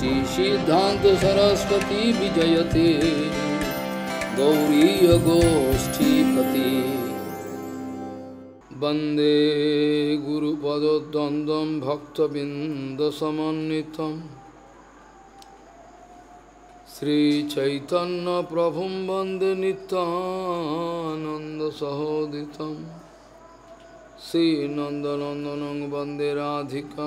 श्रीसिद्धान्त सरस्वती विजयते गौरीयगोष्ठीपति वन्दे गुरुपदद्वन्द्वं भक्तबिन्दसमन्वितम् श्रीचैतन्यप्रभुं वन्दे नित्यानन्दसहोदितं श्रीनन्दनन्दनं वन्दे राधिका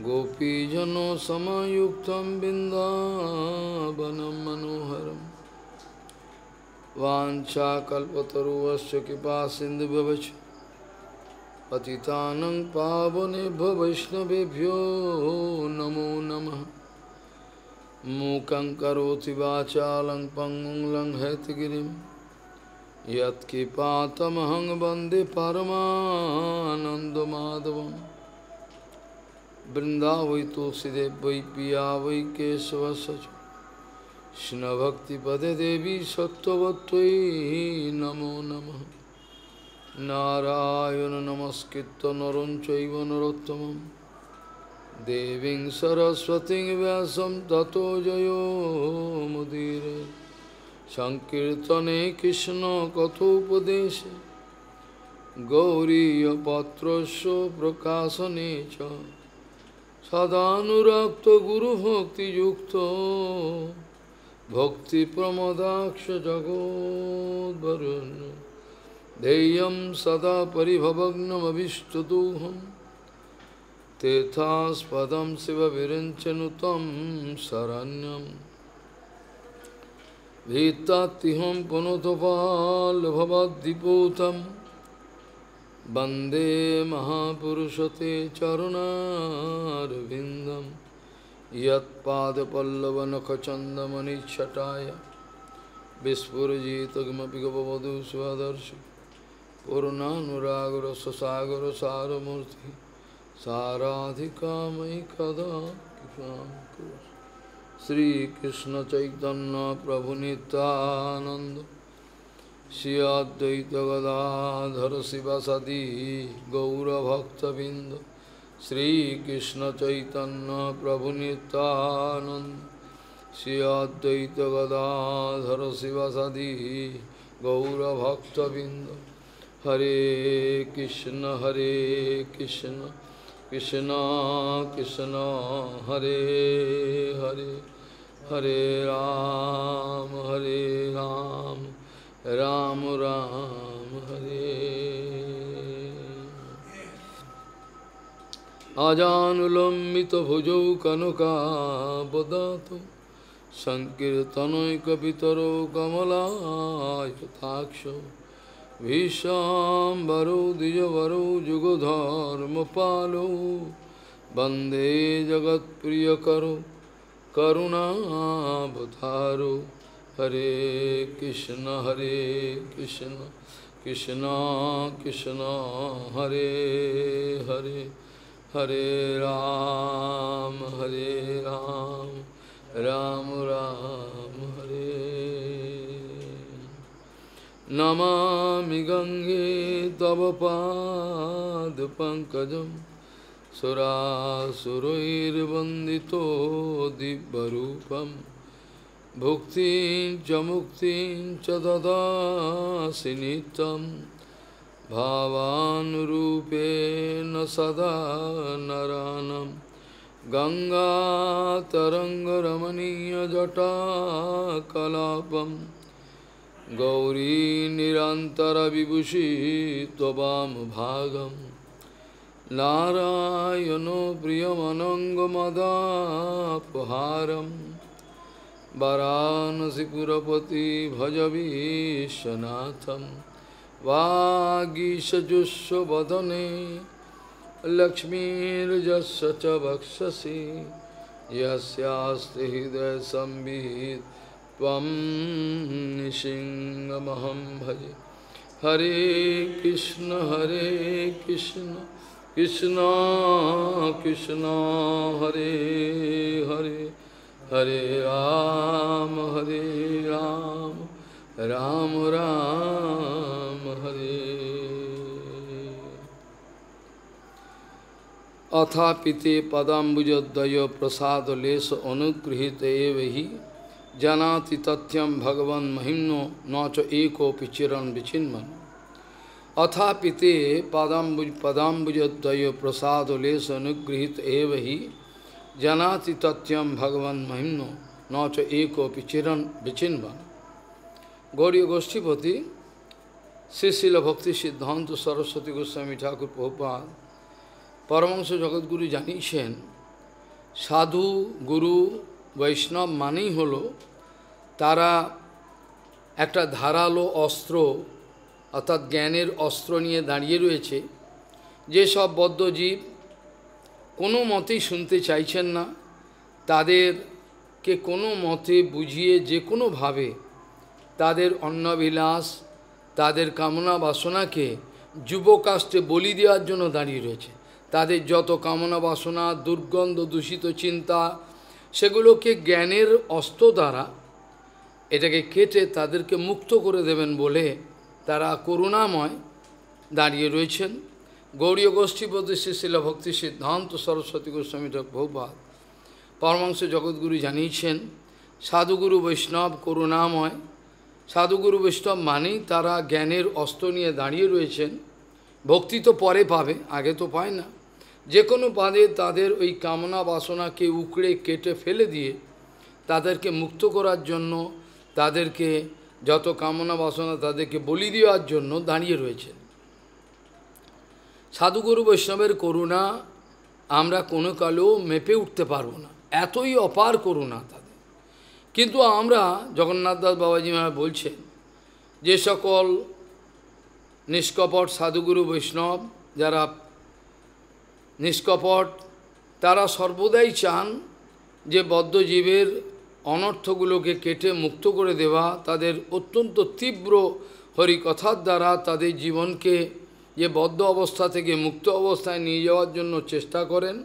चरणोदयं गोपीजनसमयुक्तं बिन्दावनं मनोहरं। वाञ्छाकल्पतरुवश्च कृपा सिन्धुभवच पतितानं पावनेभ्यो वैष्णवेभ्यो नमो नमः। मूकं करोति वाचालं पङ्गुं लङ्घयतगिरिं यत्किपातमहं वंदे परमानन्दमाधवं वृन्दावै तुलसीदेव वै पिया वै केशवस्य कृष्णभक्तिपदे देवी सत्त्ववत्त्वयि नमो नमः नारायण नमस्कृत्य नरं चैव नरोत्तमं देवीं सरस्वतीं व्यासं ततो जयो मुदीरे सङ्कीर्तने कृष्णकथोपदेशे गौरीयपत्रस्य प्रकाशने च सदानुरक्तगुरुभक्तियुक्तो भक्तिप्रमदाक्ष जगोद्वरुण्य ध्येयं सदा परिभवग्नमभिष्टदोहं तेथास्पदं शिवविरञ्चनुतं शरण्यं भीत्तात्तिहं पुनतपाल्भवद्दिपूतं বন্দে মহাপুরুষতে চরণারবিন্দম। ইয়ৎপাদপল্লবনখচন্দমণিচ্ছটায় বিস্ফুরজিত কিমপি গোপবধু স্বদর্শ করুণানুরাগর সসাগর সারমূর্তি সারাধিকাময়ী কদা শ্রীকৃষ্ণ চৈতন্য প্রভু নিত্যানন্দ। श्री गदाधर शिवसदी गौरभक्तबिंद श्रीकृष्ण चैतन्य प्रभु नित्यानंद श्री गदाधर शिवसदी गौरभक्तबिंद हरे कृष्ण हरे कृष्ण कृष्ण कृष्ण, हरे हरे हरे राम हरे राम। রাম রাম হরে আজানুলম্বিত ভুজৌ কনকাবদাত সংকীর্তনৈকিতর কমলাক্ষ ভীষাম্বরৌ দ্বিজবরৌ যুগধর্ম পালৌ বন্দে জগৎপ্রিয় করো করুণাবধারো हरे कृष्ण हरे कृष्ण कृष्ण कृष्ण, हरे हरे हरे राम हरे राम राम राम, हरे। नमामि गङ्गे तव पादपङ्कजं सुरासुरैर्वन्दितो दिव्यरूपं भुक्तिं च मुक्तिं च ददासि नित्यं। भावानुरूपेण सदा नरानं। गङ्गातरङ्गरमणीयजटाकलापम् गौरी निरन्तरविभूषी त्ववामभागं नारायणो प्रियमनङ्गमदापहारं वरानसिपुरपति भजवीशनाथं वागीशजुष्वदने लक्ष्मीर्जस्य च वक्षसि। यस्यास्ति हृदयसंवित् त्वं निशिङ्गमहं भजे। हरे कृष्ण हरे कृष्ण कृष्ण कृष्ण, हरे हरे। हरे राम हरे राम राम राम, हरे। अथापिते पदाम्बुजद्वय प्रसादलेश अनुगृहित एव ही। जानाति तथ्यम भगवन् महिम्नो, न च एकोपि चिरन विचिन्मन। अथापिते पदाम्बुज, पदाम्बुजद्वय प्रसादलेश अनुगृहित एव ही। জানাতি তথ্যম ভগবান মহিম্ন, নচ এক চিরণ বিচিনবান। গৌরীয় গোষ্ঠীপতি শ্রীশিল ভক্তি সিদ্ধান্ত সরস্বতী গোস্বামী ঠাকুর প্রহপাল পরমংশ জগৎগুরু জানিয়েছেন, সাধু, গুরু, বৈষ্ণব মানেই হলো তারা একটা ধারালো অস্ত্র, অর্থাৎ জ্ঞানের অস্ত্র নিয়ে দাঁড়িয়ে রয়েছে। যেসব বদ্ধজীব কোনো মতেই শুনতে চাইছেন না। তাদেরকে কোনো মতে বুঝিয়ে যে কোনোভাবে তাদের অন্নবিলাস, তাদের কামনা বাসনাকে যুবকাষ্টে বলি দেওয়ার জন্য দাঁড়িয়ে রয়েছে। তাদের যত কামনা বাসনা, দুর্গন্ধ, দূষিত চিন্তা, সেগুলোকে জ্ঞানের অস্ত্র দ্বারা এটাকে কেটে তাদেরকে মুক্ত করে দেবেন বলে তারা করুণাময় দাঁড়িয়ে রয়েছেন। গৌরীয় গোষ্ঠীপতি শ্রীশিলা ভক্তি সিদ্ধান্ত সরস্বতী গোস্বামী বহুপাত পরমাংশ জগৎগুরু জানিয়েছেন, সাধুগুরু বৈষ্ণব করুণাময়। সাধুগুরু বৈষ্ণব মানেই তারা জ্ঞানের অস্ত্র নিয়ে দাঁড়িয়ে রয়েছেন। ভক্তি তো পরে পাবে, আগে তো পায় না। যে কোনো পাদে তাদের ওই কামনা বাসনাকে উকড়ে কেটে ফেলে দিয়ে তাদেরকে মুক্ত করার জন্য, তাদেরকে যত কামনা বাসনা তাদেরকে বলি দেওয়ার জন্য দাঁড়িয়ে রয়েছেন। সাধুগুরু বৈষ্ণবের করুণা আমরা কোনো কালেও মেপে উঠতে পারব না। এতই অপার করুণা তাদের। কিন্তু আমরা, জগন্নাথ দাস বাবাজি মহারাজ বলছেন যে সকল নিষ্কপট সাধুগুরু বৈষ্ণব যারা নিষ্কপট, তারা সর্বদাই চান যে বদ্ধজীবের অনর্থগুলোকে কেটে মুক্ত করে দেওয়া, তাদের অত্যন্ত তীব্র হরিকথার দ্বারা তাদের জীবনকে যে বদ্ধ অবস্থা থেকে মুক্ত অবস্থায় নিয়ে যাওয়ার জন্য চেষ্টা করেন,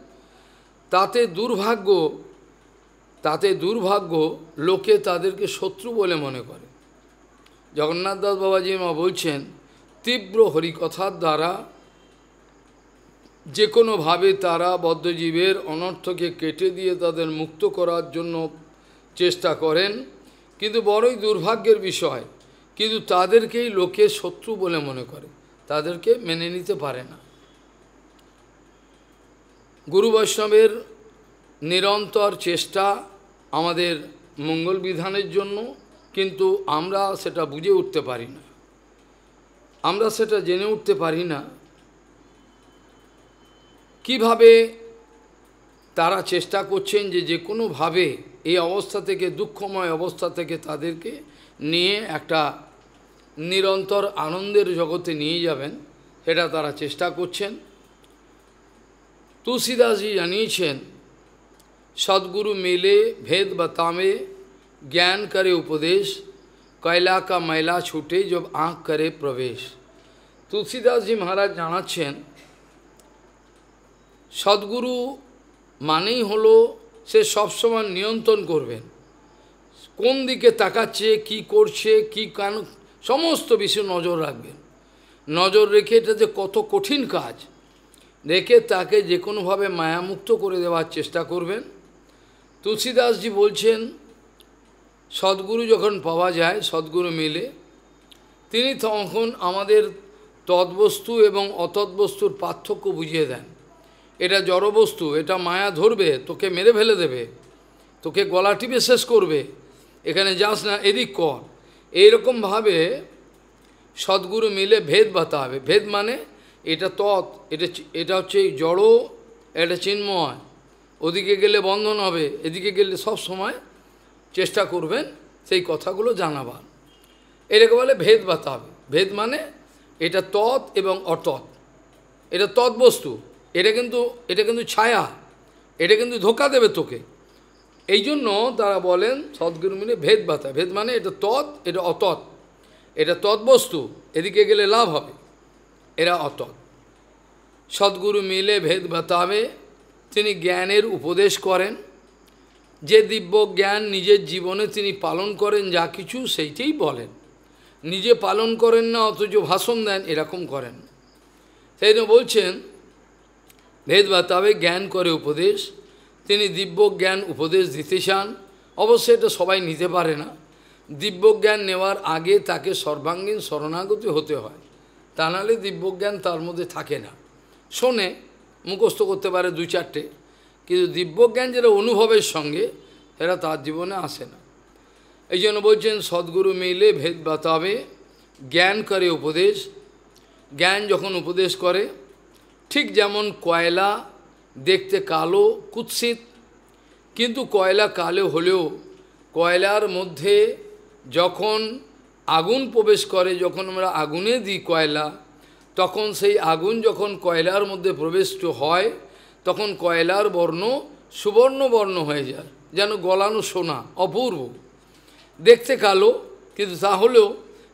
তাতে দুর্ভাগ্য তাতে দুর্ভাগ্য লোকে তাদেরকে শত্রু বলে মনে করে। জগন্নাথ দাস বাবাজি মা বলছেন, তীব্র হরিকথার দ্বারা যে কোনোভাবে তারা বদ্ধজীবের অনর্থকে কেটে দিয়ে তাদের মুক্ত করার জন্য চেষ্টা করেন, কিন্তু বড়ই দুর্ভাগ্যের বিষয়। কিন্তু তাদেরকেই লোকে শত্রু বলে মনে করে। তাদেরকে মেনে নিতে পারে না। গুরু বৈষ্ণবের নিরন্তর চেষ্টা আমাদের মঙ্গল বিধানের জন্য, কিন্তু আমরা সেটা বুঝে উঠতে পারি না। আমরা সেটা জেনে উঠতে পারি না। কীভাবে তারা চেষ্টা করছেন যে যে কোনোভাবে এই অবস্থা থেকে, দুঃখময় অবস্থা থেকে তাদেরকে নিয়ে একটা নিরন্তর আনন্দের জগতে নিয়ে যাবেন সেটা তারা চেষ্টা করছেন তুলসীদাসজি জানিয়েছেন सदगुरु मिले भेद बतावे ज्ञान करे उपदेश कैला का मैला छूटे जब आँख करे प्रवेश তুলসীদাস জি মহারাজ জানাচ্ছেন সদ্গুরু মানেই হলো সে সবসময় নিয়ন্ত্রণ করবেন কোন দিকে তাকাচ্ছে কি করছে কি কেন সমস্ত বিষয়ে নজর রাখবেন। নজর রেখে এটা যে কত কঠিন কাজ, রেখে তাকে যে কোনোভাবে মায়ামুক্ত করে দেওয়ার চেষ্টা করবেন। তুলসীদাসজি বলছেন, সদ্গুরু যখন পাওয়া যায়, সদ্গুরু মিলে, তিনি তখন আমাদের তৎবস্তু এবং অতৎবস্তুর পার্থক্য বুঝিয়ে দেন। এটা জড়বস্তু, এটা মায়া ধরবে, তোকে মেরে ফেলে দেবে, তোকে গলা টিপে শেষ করবে, এখানে যাস না, এদিক কর। এইরকমভাবে সদ্গুরু মিলে ভেদ বাতাবে ভেদ মানে এটা তৎ, এটা এটা হচ্ছে জড়ো, এটা চিন্ময়। ওদিকে গেলে বন্ধন হবে, এদিকে গেলে সব সময় চেষ্টা করবেন সেই কথাগুলো জানাবার। এটাকে বলে ভেদ বাতাবে ভেদ মানে এটা তৎ এবং অতৎ। এটা তৎবস্তু। এটা কিন্তু এটা কিন্তু ছায়া। এটা কিন্তু ধোকা দেবে তোকে। এই জন্য তারা বলেন সদ্গুরু মিলে ভেদ ভাতা ভেদ মানে এটা তৎ, এটা অতৎ। এটা তৎবস্তু, এদিকে গেলে লাভ হবে। এরা অতৎ। সদ্গুরু মিলে ভেদ বাতাবে তিনি জ্ঞানের উপদেশ করেন। যে দিব্য জ্ঞান নিজের জীবনে তিনি পালন করেন, যা কিছু সেইটাই বলেন। নিজে পালন করেন না, অথচ ভাষণ দেন, এরকম করেন। সেই জন্য বলছেন ভেদ বাতাবে জ্ঞান করে উপদেশ। তিনি দিব্য জ্ঞান উপদেশ দিতে চান। অবশ্যই এটা সবাই নিতে পারে না। দিব্যজ্ঞান নেওয়ার আগে তাকে সর্বাঙ্গীন শরণাগতি হতে হয়। তা নাহলে দিব্যজ্ঞান তার মধ্যে থাকে না। শোনে, মুখস্থ করতে পারে দু চারটে। কিন্তু দিব্যজ্ঞান যেটা অনুভবের সঙ্গে এরা তার জীবনে আসে না। এই জন্য বলছেন, সদ্গুরু মিলে ভেদ বাতাবে, জ্ঞান করে উপদেশ। জ্ঞান যখন উপদেশ করে, ঠিক যেমন কয়লা দেখতে কালো, কুৎসিত। কিন্তু কয়লা কালো হলেও কয়লার মধ্যে যখন আগুন প্রবেশ করে, যখন আমরা আগুনে দিই কয়লা, তখন সেই আগুন যখন কয়লার মধ্যে প্রবেশ হয়, তখন কয়লার বর্ণ সুবর্ণ বর্ণ হয়ে যায়, যেন গলানো সোনা, অপূর্ব। দেখতে কালো, কিন্তু তাহলেও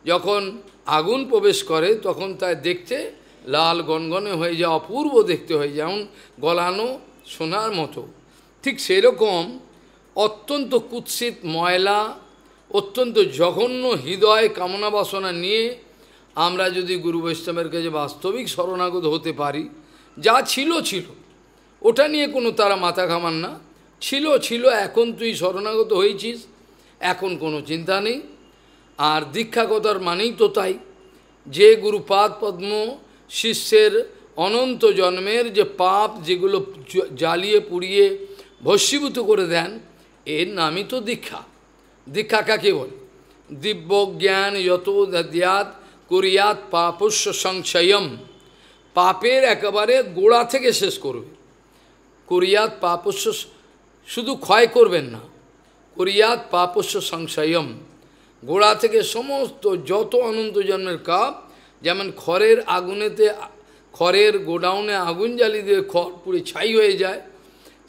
যখন আগুন প্রবেশ করে, তখন তা দেখতে লাল গনগনে হয়ে যায় অপূর্ব দেখতে হয়, যেমন গলানো সোনার মতো। ঠিক সেরকম অত্যন্ত কুৎসিত ময়লা, অত্যন্ত জঘন্য হৃদয় কামনা বাসনা নিয়ে আমরা যদি গুরু বৈষ্ণবের কাছে বাস্তবিক শরণাগত হতে পারি, যা ছিল ছিল। ওটা নিয়ে কোনো তারা মাথা ঘামান না। ছিল ছিল, এখন তুই শরণাগত হয়েছিস, এখন কোনো চিন্তা নেই। আর দীক্ষাগতার মানেই তো তাই। যে গুরুপাদ পদ্ম শিষ্যের অনন্ত জন্মের যে পাপ যেগুলো জ্বালিয়ে পুড়িয়ে ভস্মীভূত করে দেন, এর নামই তো দীক্ষা। দীক্ষা কাকে বলে? দিব্য জ্ঞান যত দিয়াত করিয়াত পাপস্য সংশয়ম। পাপের একেবারে গোড়া থেকে শেষ করবে। করিয়াত পাপস্য শুধু ক্ষয় করবেন না, করিয়াত পাপস্য সংশয়ম। গোড়া থেকে সমস্ত যত অনন্ত জন্মের কাপ যেমন খড়ের আগুনেতে, খড়ের গোডাউনে আগুন জ্বালি দিয়ে খড় পুড়ে ছাই হয়ে যায়,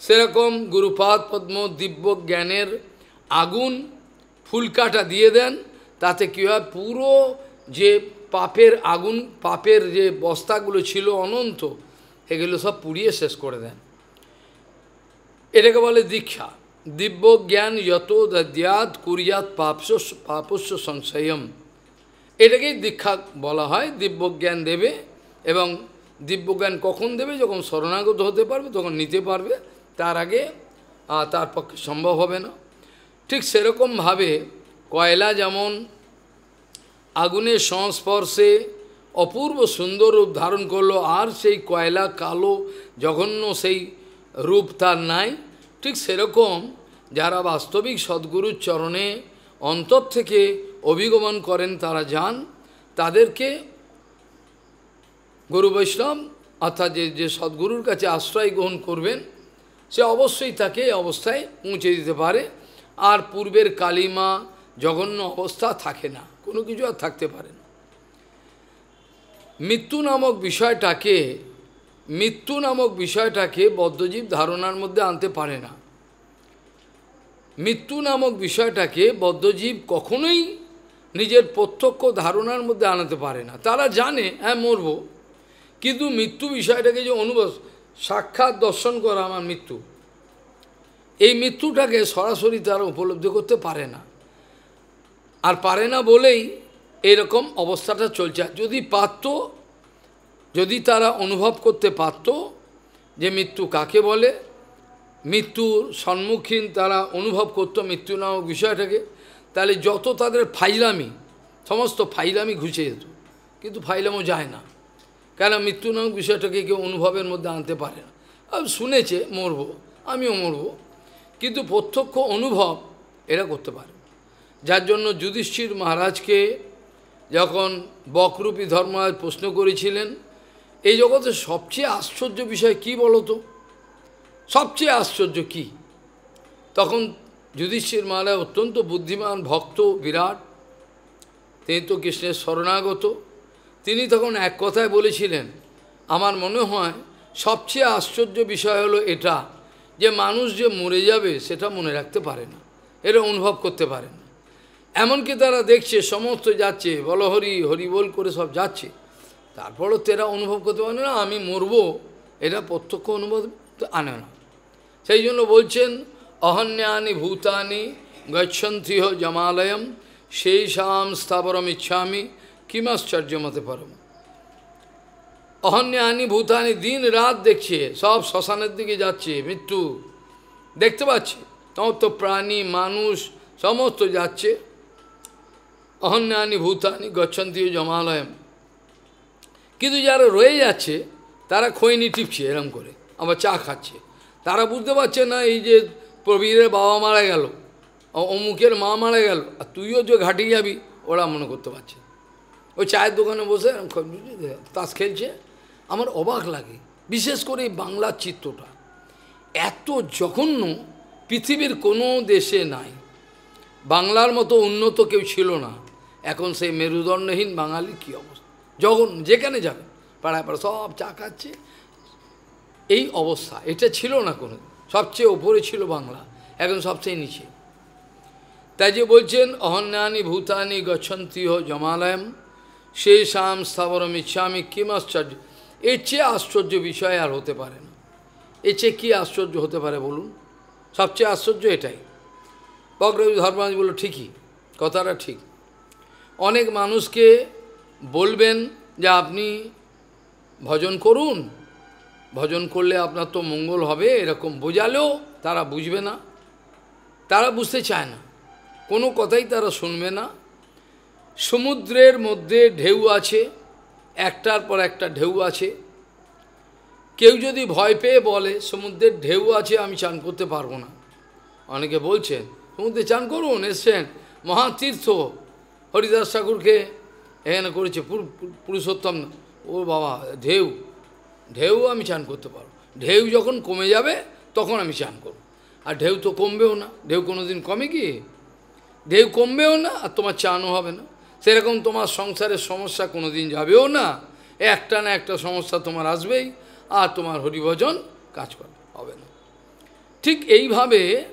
সেরকম গুরুপাদ পদ্ম দিব্য জ্ঞানের আগুন ফুলকাটা দিয়ে দেন, তাতে কী হয়? পুরো যে পাপের আগুন, পাপের যে বস্তাগুলো ছিল অনন্ত এগুলো সব পুড়িয়ে শেষ করে দেন। এটাকে বলে দীক্ষা। দিব্য জ্ঞান যত দদ্যাত কুরিয়াত পাপস পাপস্য সংশয়ম। এটাকেই দীক্ষা বলা হয়, দিব্যজ্ঞান দেবে এবং দিব্যজ্ঞান কখন দেবে? যখন শরণাগত হতে পারবে, তখন নিতে পারবে। তার আগে তার পক্ষে সম্ভব হবে না। ঠিক সেরকমভাবে কয়লা যেমন আগুনের সংস্পর্শে অপূর্ব সুন্দর রূপ ধারণ করল, আর সেই কয়লা কালো, জঘন্য সেই রূপ তার নাই। ঠিক সেরকম যারা বাস্তবিক সদ্গুরুর চরণে অন্তর থেকে অভিগমন করেন তারা যান, তাদেরকে গুরু বৈষ্ণব অর্থাৎ যে যে সদ্গুরুর কাছে আশ্রয় গ্রহণ করবেন, সে অবশ্যই তাকে অবস্থায় পৌঁছে দিতে পারে। আর পূর্বের কালিমা জঘন্য অবস্থা থাকে না, কোনো কিছু আর থাকতে পারে না। মৃত্যু নামক বিষয়টাকে, মৃত্যু নামক বিষয়টাকে বদ্ধজীব ধারণার মধ্যে আনতে পারে না। মৃত্যু নামক বিষয়টাকে বদ্ধজীব কখনোই নিজের প্রত্যক্ষ ধারণার মধ্যে আনাতে পারে না। তারা জানে হ্যাঁ মরব। কিন্তু মৃত্যু বিষয়টাকে যে অনুভব, সাক্ষাৎ দর্শন করা আমার মৃত্যু। এই মৃত্যুটাকে সরাসরি তারা উপলব্ধি করতে পারে না। আর পারে না বলেই এরকম অবস্থাটা চলছে। যদি পারত, যদি তারা অনুভব করতে পারত যে মৃত্যু কাকে বলে, মৃত্যুর সম্মুখীন তারা অনুভব করতো, মৃত্যু নামক বিষয়টাকে তাহলে যত তাদের ফাইলামি, সমস্ত ফাইলামি ঘুষে যেত। কিন্তু ফাইলামও যায় না। কেন মৃত্যু নামক বিষয়টাকে কেউ অনুভবের মধ্যে আনতে পারে না। শুনেছে, মরব, আমিও মরব। কিন্তু প্রত্যক্ষ অনুভব এরা করতে পারে। যার জন্য যুধিষ্ঠির মহারাজকে যখন বকরূপী ধর্মরাজ প্রশ্ন করেছিলেন, এই জগতে সবচেয়ে আশ্চর্য বিষয় কি বলতো সবচেয়ে আশ্চর্য কি? তখন যুধিষ্ঠির মহারাজ অত্যন্ত বুদ্ধিমান ভক্ত, বিরাট। তিনি তো কৃষ্ণের শরণাগত। তিনি তখন এক কথায় বলেছিলেন, আমার মনে হয় সবচেয়ে আশ্চর্য বিষয় হলো এটা, যে মানুষ যে মরে যাবে সেটা মনে রাখতে পারে না এটা অনুভব করতে পারে না। এমনকি তারা দেখছে, সমস্ত যাচ্ছে বল হরি হরি বল করে সব যাচ্ছে। তারপরও তেরা অনুভব করতে পারে না, আমি মরব, এটা প্রত্যক্ষ অনুভব আনে না। সেই জন্য বলছেন অহন্যানি ভূতানি গচ্ছন্তিহ জমালয়ম সেই সাম স্থাবরম ইচ্ছামি কিমাশ্চর্য মতে পরম অহন্যানি ভূতানি দিন রাত দেখছে সব শ্মশানের দিকে যাচ্ছে মৃত্যু দেখতে পাচ্ছে সমস্ত প্রাণী মানুষ সমস্ত যাচ্ছে অহন্যানি ভূতানি গচ্ছন্তি জমালয়ম কিন্তু যারা রয়ে যাচ্ছে তারা খৈনি টিপছে এরম করে আবার চা খাচ্ছে তারা বুঝতে পারছে না এই যে প্রবীরের বাবা মারা গেল অমুকের মা মারা গেল, আর তুইও যে ঘাটে যাবি, ওরা মনে করতে পারছে ওই চায়ের দোকানে বসে তাস খেলছে, আমার অবাক লাগে, বিশেষ করে এই বাংলার চিত্রটা। এত জঘন্য পৃথিবীর কোনো দেশে নাই, বাংলার মতো উন্নত কেউ ছিল না। এখন সেই মেরুদণ্ডহীন বাঙালি কী অবস্থা? জঘন্য, যেখানে যাবে, পাড়ায় পাড়া সব চা খাচ্ছে। এই অবস্থা, এটা ছিল না কোনো সবচেয়ে ওপরে ছিল বাংলা, এখন সবচেয়ে নিচে। তাই যে বলছেন, অহন্যানি ভূতানি গচ্ছন্তি হো জমালয়ম সেই শাম স্থাবরম ইচ্ছামি কিম আশ্চর্য। এর চেয়ে আশ্চর্য বিষয় আর হতে পারে না। এর চেয়ে কী আশ্চর্য হতে পারে বলুন? সবচেয়ে আশ্চর্য এটাই। বগ্রবী ধর্মাজ বলল, ঠিকই, কথাটা ঠিক। অনেক মানুষকে বলবেন যে, আপনি ভজন করুন ভজন করলে আপনার তো মঙ্গল হবে, এরকম বোঝালেও তারা বুঝবে না। তারা বুঝতে চায় না। কোনো কথাই তারা শুনবে না। সমুদ্রের মধ্যে ঢেউ আছে, একটার পর একটা ঢেউ আছে। কেউ যদি ভয় পেয়ে বলে, সমুদ্রের ঢেউ আছে, আমি চান করতে পারব না। অনেকে বলছেন, সমুদ্রে চান করুন, এসছেন মহাতীর্থ। হরিদাস ঠাকুরকে এখানে করেছে পুরুষোত্তম। ও বাবা, ঢেউ। ঢেউ আমি চান করতে পারব। ঢেউ যখন কমে যাবে, তখন আমি চান করব। আর ঢেউ তো কমবেও না। ঢেউ কোনো দিন কমে কি? ঢেউ কমবেও না আর তোমার চানও হবে না। সেরকম তোমার সংসারের সমস্যা কোনো দিন যাবেও না। একটা না একটা সমস্যা তোমার আসবেই আর তোমার হরিভজন কাজ করবে হবে না। ঠিক এইভাবে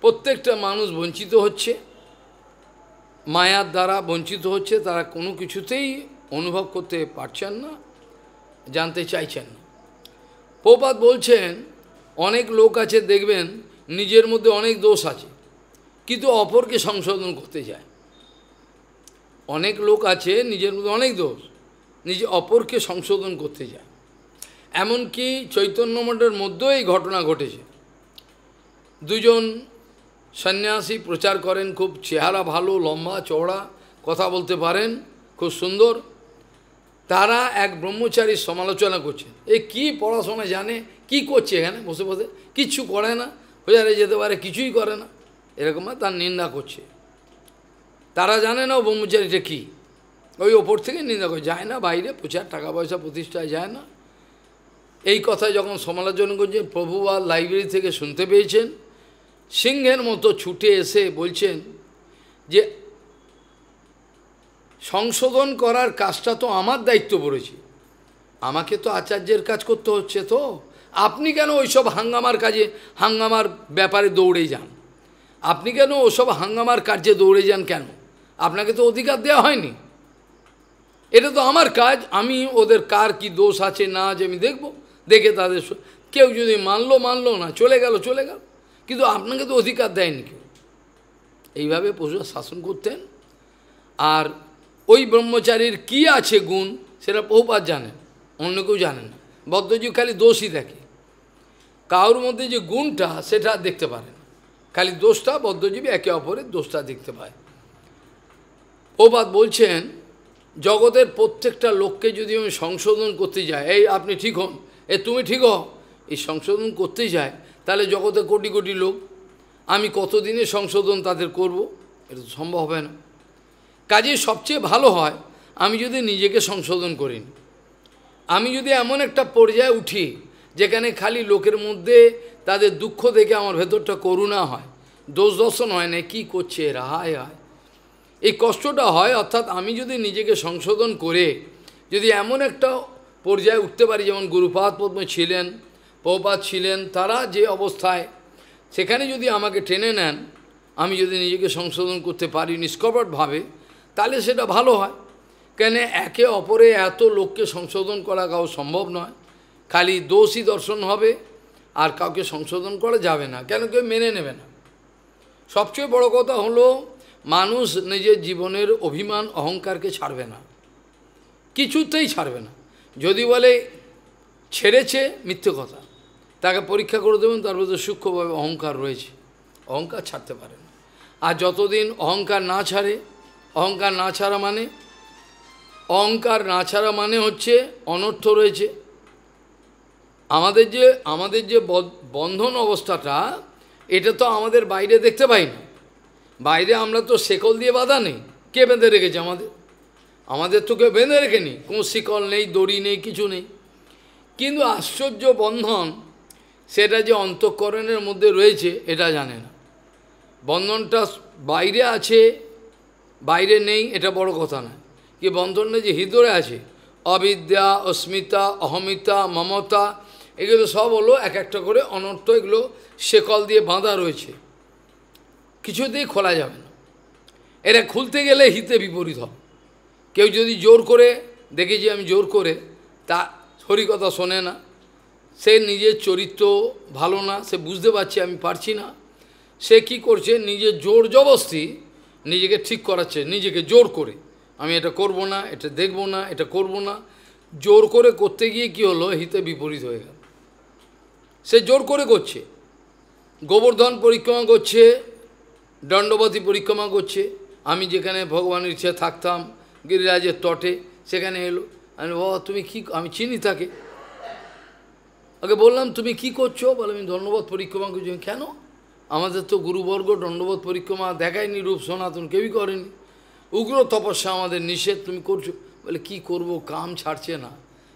প্রত্যেকটা মানুষ বঞ্চিত হচ্ছে। মায়ার দ্বারা বঞ্চিত হচ্ছে। তারা কোনো কিছুতেই অনুভব করতে পারছেন না, জানতে চাইছেন না। প্রপাত বলছেন, অনেক লোক আছে, দেখবেন, নিজের মধ্যে অনেক দোষ আছে, কিন্তু অপরকে সংশোধন করতে যায় অনেক লোক আছে, নিজের মধ্যে অনেক দোষ, নিজে অপরকে সংশোধন করতে যায় এমনকি চৈতন্য মঠের মধ্যেও এই ঘটনা ঘটেছে। দুজন সন্ন্যাসী প্রচার করেন, খুব চেহারা ভালো, লম্বা, চওড়া, কথা বলতে পারেন, খুব সুন্দর। তারা এক ব্রহ্মচারীর সমালোচনা করছেন এ কি পড়াশোনা জানে? কি করছে এখানে বসে বসে? কিচ্ছু করে না। প্রচারে যেতে পারে, কিছুই করে না। এরকম তার নিন্দা করছে। তারা জানে না ব্রহ্মচারীটা কী। ওই ওপর থেকে নিন্দা করে, যায় না বাইরে, প্রচার টাকা পয়সা প্রতিষ্ঠায় যায় না। এই কথা যখন সমালোচনা করছেন প্রভু আর লাইব্রেরি থেকে শুনতে পেয়েছেন। সিংহের মতো ছুটে এসে বলছেন যে সংশোধন করার কাজটা তো আমার দায়িত্ব পড়েছে। আমাকে তো আচার্যের কাজ করতে হচ্ছে তো। আপনি কেন ওইসব হাঙ্গামার কাজে, হাঙ্গামার ব্যাপারে দৌড়ে যান? আপনি কেন ওসব হাঙ্গামার কার্যে দৌড়ে যান কেন? আপনাকে তো অধিকার দেওয়া হয়নি। এটা তো আমার কাজ, আমি ওদের কার কি দোষ আছে না আছে আমি দেখব, দেখে তাদের কেউ যদি মানলো মানলো না, চলে গেল চলে গেল। কিন্তু আপনাকে তো অধিকার দেয়নি কেউ। এইভাবে পশু শাসন করতেন। আর ওই ব্রহ্মচারীর কি আছে গুণ, সেটা বহুপাত জানেন, অন্য কেউ জানেন না। বদ্ধজীব খালি দোষই দেখে কারোর মধ্যে যে গুণটা, সেটা দেখতে পারেন। খালি দোষটা বদ্ধজীবী একে অপরের দোষটা দেখতে পায়। ওবাদ বলছেন, জগতের প্রত্যেকটা লোককে যদি আমি সংশোধন করতে যাই, এই আপনি ঠিক হন, এ তুমি ঠিক হও, এই সংশোধন করতে যায় তাহলে জগতে কোটি কোটি লোক, আমি কতদিনে সংশোধন তাদের করব? এটা তো সম্ভব হবে না। কাজে সবচেয়ে ভালো হয়, আমি যদি নিজেকে সংশোধন করি। আমি যদি এমন একটা পর্যায়ে উঠি, যেখানে খালি লোকের মধ্যে তাদের দুঃখ দেখে আমার ভেতরটা করুণা হয়, দোষ দর্শন হয় না, কী করছে এরা হায়। এই কষ্টটা হয়, অর্থাৎ আমি যদি নিজেকে সংশোধন করে, যদি এমন একটা পর্যায়ে উঠতে পারি, যেমন গুরুপাদ পদ্ম ছিলেন পৌপাত ছিলেন, তারা যে অবস্থায়, সেখানে যদি আমাকে টেনে নেন, আমি যদি নিজেকে সংশোধন করতে পারি নিষ্কপটভাবে তাহলে সেটা ভালো হয়। কেন একে অপরে এত লোককে সংশোধন করা কাউ সম্ভব নয়। খালি দোষই দর্শন হবে আর কাউকে সংশোধন করা যাবে না। কেন কেউ মেনে নেবে না। সবচেয়ে বড় কথা হলো, মানুষ নিজের জীবনের অভিমান, অহংকারকে ছাড়বে না। কিছুতেই ছাড়বে না। যদি বলে, ছেড়েছে মিথ্যে কথা, তাকে পরীক্ষা করে দেবেন, তার মধ্যে সূক্ষ্মভাবে অহংকার রয়েছে। অহংকার ছাড়তে পারে না। আর যতদিন অহংকার না ছাড়ে অহংকার না ছাড়া মানে? অহংকার না ছাড়া মানে হচ্ছে অনর্থ রয়েছে। আমাদের যে আমাদের যে বন্ধন অবস্থাটা, এটা তো আমাদের বাইরে দেখতে পাই না বাইরে আমরা তো শেকল দিয়ে বাঁধা নেই। কে বেঁধে রেখেছে আমাদের? আমাদের তো কেউ বেঁধে রেখেনি। কোনো শিকল নেই, দড়ি নেই, কিছু নেই। কিন্তু আশ্চর্য বন্ধন সেটা যে অন্তঃকরণের মধ্যে রয়েছে, এটা জানে না। বন্ধনটা বাইরে আছে বাইরে নেই, এটা বড় কথা নয়। কি বন্ধন নেই যে হৃদয়ে আছে, অবিদ্যা, অস্মিতা, অহমিতা, মমতা, এগুলো সব হলো এক একটা করে অনর্থ, এগুলো শেকল দিয়ে বাঁধা রয়েছে। কিছুতেই খোলা যাবে না। এটা খুলতে গেলে হিতে বিপরীত হবে। কেউ যদি জোর করে দেখেছি আমি জোর করে, তা হরি কথা শোনে না। সে নিজের চরিত্র ভালো না, সে বুঝতে পারছে আমি পারছি না। সে কি করছে? নিজের জোর জবস্তি নিজেকে ঠিক করাচ্ছে, নিজেকে জোর করে। আমি এটা করব না, এটা দেখব না, এটা করব না। জোর করে করতে গিয়ে কি হলো? হিতে বিপরীত হয়ে গেল। সে জোর করে করছে। গোবর্ধন পরিক্রমা করছে দণ্ডবতী পরিক্রমা করছে। আমি যেখানে ভগবানের ইচ্ছে থাকতাম, গিরিরাজের তটে, সেখানে এলো। আমি বাবা, তুমি কি আমি চিনি তাকে। আগে বললাম, তুমি কি করছ? বলে, আমি ধন্যবাদ পরিক্রমা করছি। কেন? আমাদের তো গুরুবর্গ দণ্ডবোধ পরিক্রমা দেখায়নি, রূপ সনাতন কেউই করেনি। উগ্র তপস্যা আমাদের নিষেধ, তুমি করছ। বলে, কি করব, কাম ছাড়ছে না,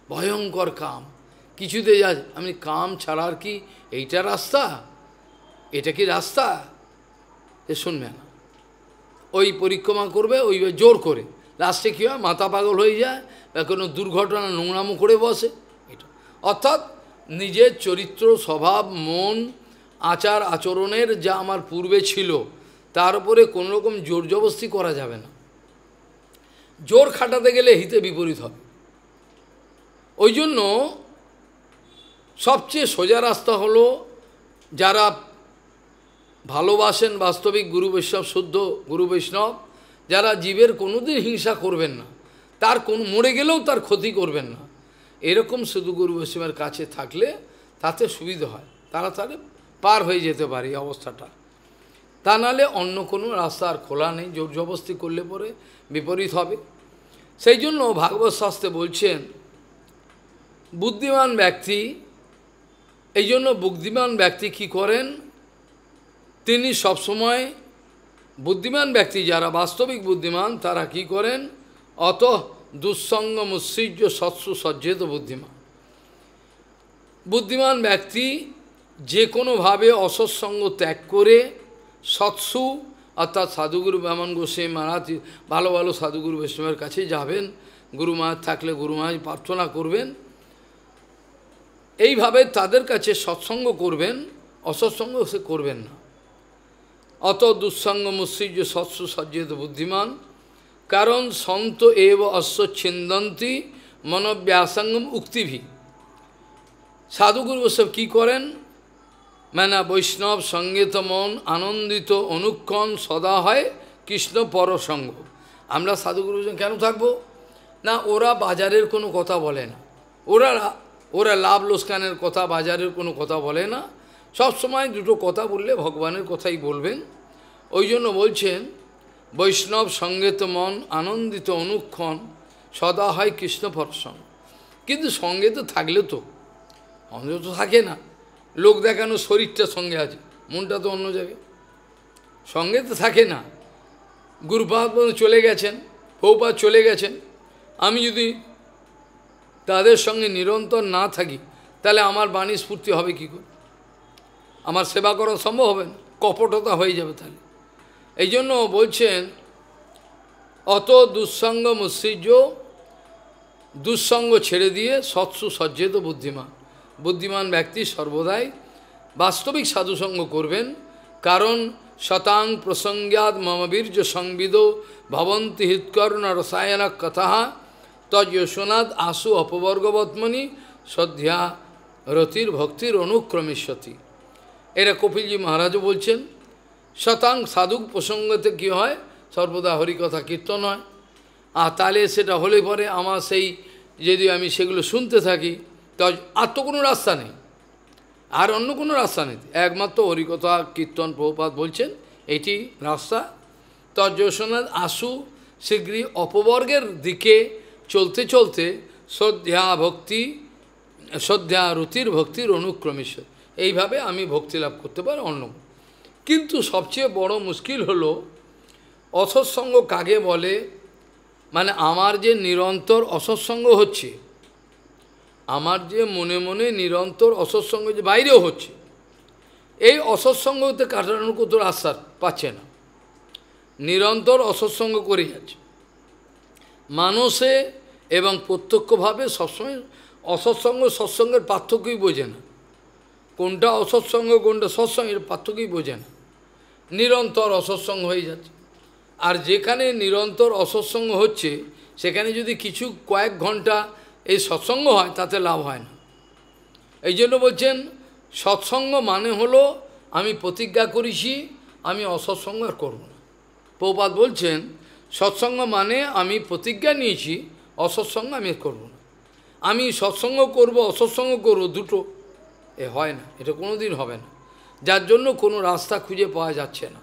ভয়ঙ্কর কাম। কিছুতে যা, আমি কাম ছাড়ার কি, এইটা রাস্তা? এটা কি রাস্তা? এ শুনবে না। ওই পরিক্রমা করবে, ওই জোর করে। লাস্টে কী হয়, মাথা পাগল হয়ে যায়, বা কোনো দুর্ঘটনা নোংরামো করে বসে। এটা। অর্থাৎ নিজের চরিত্র, স্বভাব, মন আচার আচরণের যা আমার পূর্বে ছিল, তার উপরে কোনোরকম জোর জবস্তি করা যাবে না। জোর খাটাতে গেলে হিতে বিপরীত হবে। ওই জন্য সবচেয়ে সোজা রাস্তা হলো যারা ভালোবাসেন বাস্তবিক গুরু বৈষ্ণব, শুদ্ধ গুরু বৈষ্ণব, যারা জীবের কোনোদিন হিংসা করবেন না, তার কোন মরে গেলেও তার ক্ষতি করবেন না। এরকম শুধু গুরু বৈষ্ণবের কাছে থাকলে তাতে সুবিধা হয়। তারা তাহলে পার হয়ে যেতে পারে এই অবস্থাটা। তা নাহলে অন্য কোনো রাস্তা আর খোলা নেই জোর জবস্তি করলে পরে বিপরীত হবে। সেই জন্য ভাগবত শাস্ত্রে বলছেন, বুদ্ধিমান ব্যক্তি, এই জন্য বুদ্ধিমান ব্যক্তি কি করেন? তিনি সবসময় বুদ্ধিমান ব্যক্তি, যারা বাস্তবিক বুদ্ধিমান, তারা কি করেন? অত দুঃসঙ্গ মুৎসৃজ্য সৎসু সজ্জিত বুদ্ধিমান। বুদ্ধিমান ব্যক্তি যে কোনোভাবে অসৎসঙ্গ ত্যাগ করে সৎসু, অর্থাৎ সাধুগুরু ব্রাহ্মণ গোস্বামী মহারাজ, ভালো ভালো সাধুগুরু বৈষ্ণবের কাছে যাবেন। গুরু মহারাজ থাকলে গুরু মহারাজ প্রার্থনা করবেন। এইভাবে তাদের কাছে সৎসঙ্গ করবেন, অসৎসঙ্গ সে করবেন না। অত দুঃসঙ্গ মুৎসৃজ্য সৎসু সজ্জিত বুদ্ধিমান। কারণ সন্ত এব অশ্বচ্ছিন্দন্তি মনব্যাসঙ্গম উক্তিভি। সাধুগুরু সব কী করেন? মানে বৈষ্ণব সংগীত মন আনন্দিত অনুক্ষণ সদা হয় কৃষ্ণ পরসঙ্গ। আমরা সাধুগুরু কেন থাকব? না, ওরা বাজারের কোনো কথা বলে না। ওরা ওরা লাভ লোসকানের কথা, বাজারের কোনো কথা বলে না। সব সময় দুটো কথা বললে ভগবানের কথাই বলবেন। ওই জন্য বলছেন, বৈষ্ণব সঙ্গেত মন আনন্দিত অনুক্ষণ সদা হয় কৃষ্ণ পরসঙ্গ। কিন্তু সঙ্গে তো থাকলে তো অন্য তো থাকে না। লোক দেখানো শরীরটা সঙ্গে আছে, মনটা তো অন্য জায়গায়। সঙ্গে তো থাকে না। গুরুপাদ চলে গেছেন পৌপা চলে গেছেন। আমি যদি তাদের সঙ্গে নিরন্তর না থাকি, তাহলে আমার বাণী স্ফূর্তি হবে কী করে? আমার সেবা করা সম্ভব হবে না, কপটতা হয়ে যাবে তাহলে। এই জন্য বলছেন, অত দুঃসঙ্গ মুৎসৃজ্য দুঃসঙ্গ ছেড়ে দিয়ে সৎসু সজ্জিত বুদ্ধিমান। বুদ্ধিমান ব্যক্তি সর্বদাই বাস্তবিক সাধুসঙ্গ করবেন, কারণ শতাং প্রসঙ্গাদ মম বীর্য সংবিদ ভবন্তি হৃৎকর্ণ রসায়ন কথা তজ্ঞনাদ আশু অপবর্গবৎমনি শ্রদ্ধা রতির ভক্তির অনুক্রমিষ্যতি। এরা কপিলজি মহারাজও বলছেন, শতাং সাধুক প্রসঙ্গতে কী হয়? সর্বদা হরিকথা কীর্তন হয়। আর তাহলে সেটা হলে পরে আমার সেই, যদি আমি সেগুলো শুনতে থাকি তা আর তো কোনো রাস্তা নেই। আর অন্য কোনো রাস্তা নেই। একমাত্র হরিকথা, কীর্তন প্রভুপাত বলছেন, এটি রাস্তা। তর্জসনাথ আসু শীঘ্রই অপবর্গের দিকে চলতে চলতে শ্রদ্ধা ভক্তি, শ্রদ্ধা রুতির ভক্তির অনুক্রমিশ এইভাবে আমি ভক্তি লাভ করতে পারি অন্য কিন্তু সবচেয়ে বড় মুশকিল হলো, অসৎসঙ্গ কাকে বলে? মানে আমার যে নিরন্তর অসৎসঙ্গ হচ্ছে আমার যে মনে মনে নিরন্তর অসৎসঙ্গ যে বাইরেও হচ্ছে, এই অসৎসঙ্গতে কাটানোর কত আশ্বাস পাচ্ছে না। নিরন্তর অসৎসঙ্গ করে যাচ্ছে। মানুষে এবং প্রত্যক্ষভাবে সবসময় অসৎসঙ্গ সৎসঙ্গের পার্থক্যই বোঝে না। কোনটা অসৎসঙ্গ কোনটা সৎসঙ্গের পার্থক্যই বোঝে না। নিরন্তর অসৎসঙ্গ হয়ে যাচ্ছে। আর যেখানে নিরন্তর অসৎসঙ্গ হচ্ছে, সেখানে যদি কিছু কয়েক ঘণ্টা এই সৎসঙ্গ হয়, তাতে লাভ হয় না। এই জন্য বলছেন, সৎসঙ্গ মানে হলো, আমি প্রতিজ্ঞা করেছি, আমি অসৎসঙ্গ আর করব না। পৌপাত বলছেন, সৎসঙ্গ মানে আমি প্রতিজ্ঞা নিয়েছি, অসৎসঙ্গ আমি করব না। আমি সৎসঙ্গ করব, অসৎসঙ্গ করব, দুটো এ হয় না, এটা কোনো দিন হবে না। যার জন্য কোনো রাস্তা খুঁজে পাওয়া যাচ্ছে না।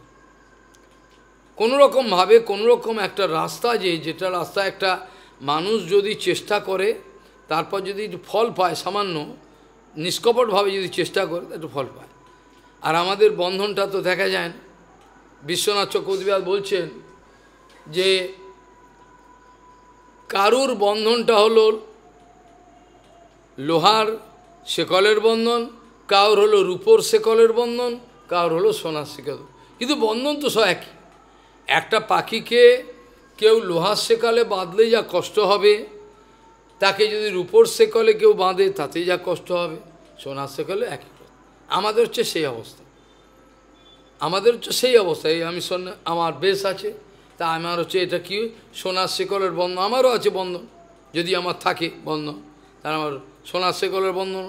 কোনো রকমভাবে কোনো রকম একটা রাস্তা যে, যেটা রাস্তা একটা মানুষ যদি চেষ্টা করে তারপর যদি একটু ফল পায় সামান্য, নিষ্কপটভাবে যদি চেষ্টা করে একটু ফল পায়। আর আমাদের বন্ধনটা তো দেখা যায় না। বিশ্বনাথ চক্রবর্তীবাদ বলছেন যে, কারুর বন্ধনটা হলো লোহার শেকলের বন্ধন, কারোর হলো রূপোর শেকলের বন্ধন, কারোর হলো সোনার শেকল কিন্তু বন্ধন তো সব একই। একটা পাখিকে কেউ লোহার শেকালে বাঁধলে যা কষ্ট হবে তাকে যদি রূপোর শেকলে কেউ বাঁধে তাতে যা কষ্ট হবে। সোনার শেকলে একই আমাদের হচ্ছে সেই অবস্থা। আমাদের হচ্ছে সেই অবস্থা। এই আমি সোনা আমার বেশ আছে, তা আমার হচ্ছে এটা কি? সোনার শেকলের বন্ধন। আমারও আছে বন্ধন। যদি আমার থাকে বন্ধন তার আমার সোনার শেকলের বন্ধন।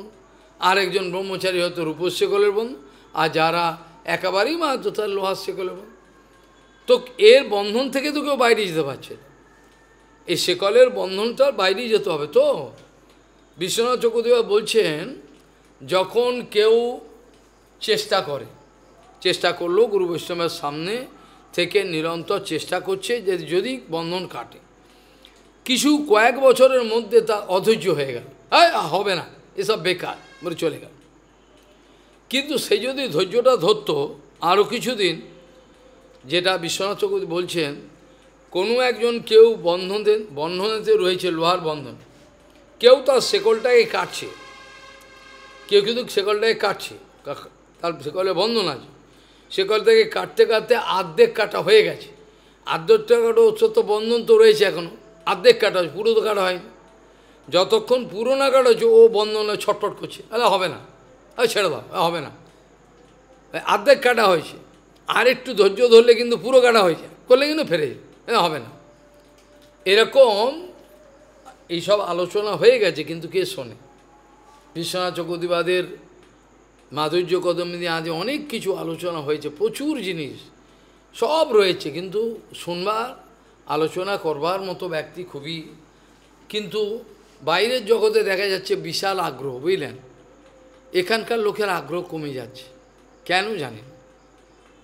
আরেকজন ব্রহ্মচারী হয়তো রূপর শেকলের বন্ধন, আর যারা একেবারেই মাহাতো তার লোহার শেকলের বন্ধন। তো এর বন্ধন থেকে তো কেউ বাইরে যেতে পারছে না। এই শেকলের বন্ধনটার বাইরেই যেতে হবে তো? বিশ্বনাথ চক্রদেবা বলছেন, যখন কেউ চেষ্টা করে, চেষ্টা করল গুরু বৈষ্ণবের সামনে থেকে নিরন্তর চেষ্টা করছে যে যদি বন্ধন কাটে। কিছু কয়েক বছরের মধ্যে তা অধৈর্য হয়ে গেল। হবে না, এসব বেকার, বলে চলে গেল। কিন্তু সে যদি ধৈর্যটা ধরত, আরও কিছুদিন, যেটা বিশ্বনাথ চক্রবর্তী বলছেন কোনো একজন কেউ বন্ধনে, বন্ধনেতে রয়েছে, লোহার বন্ধন। কেউ তার শেকলটাকে কাটছে। কেউ কিন্তু শেকলটাকে কাটছে। তার শেকলে বন্ধন আছে। শেকল থেকে কাটতে কাটতে আর্ধেক কাটা হয়ে গেছে। আর্ধেকটা কাটা ওর তো বন্ধন তো রয়েছে এখনও আর্ধেক কাটা হয়েছে, পুরো তো কাটা হয়নি। যতক্ষণ পুরো না কাটা হচ্ছে ও বন্ধনে ছটফট করছে। আরে হবে না। আর ছেড়ে দাও হবে না। আর্ধেক কাটা হয়েছে। আর একটু ধৈর্য ধরলে কিন্তু পুরো কাটা হয়েছে করলে কিন্তু ফেরে হবে না। এরকম এইসব আলোচনা হয়ে গেছে, কিন্তু কে শোনে? বিশ্বনাথ চক্রবর্তীবাদের মাধুর্য কদমিনী আজ অনেক কিছু আলোচনা হয়েছে, প্রচুর জিনিস সব রয়েছে, কিন্তু শুনবার, আলোচনা করবার মতো ব্যক্তি খুবই, কিন্তু বাইরের জগতে দেখা যাচ্ছে বিশাল আগ্রহ, বুঝলেন? এখানকার লোকের আগ্রহ কমে যাচ্ছে, কেন জানেন?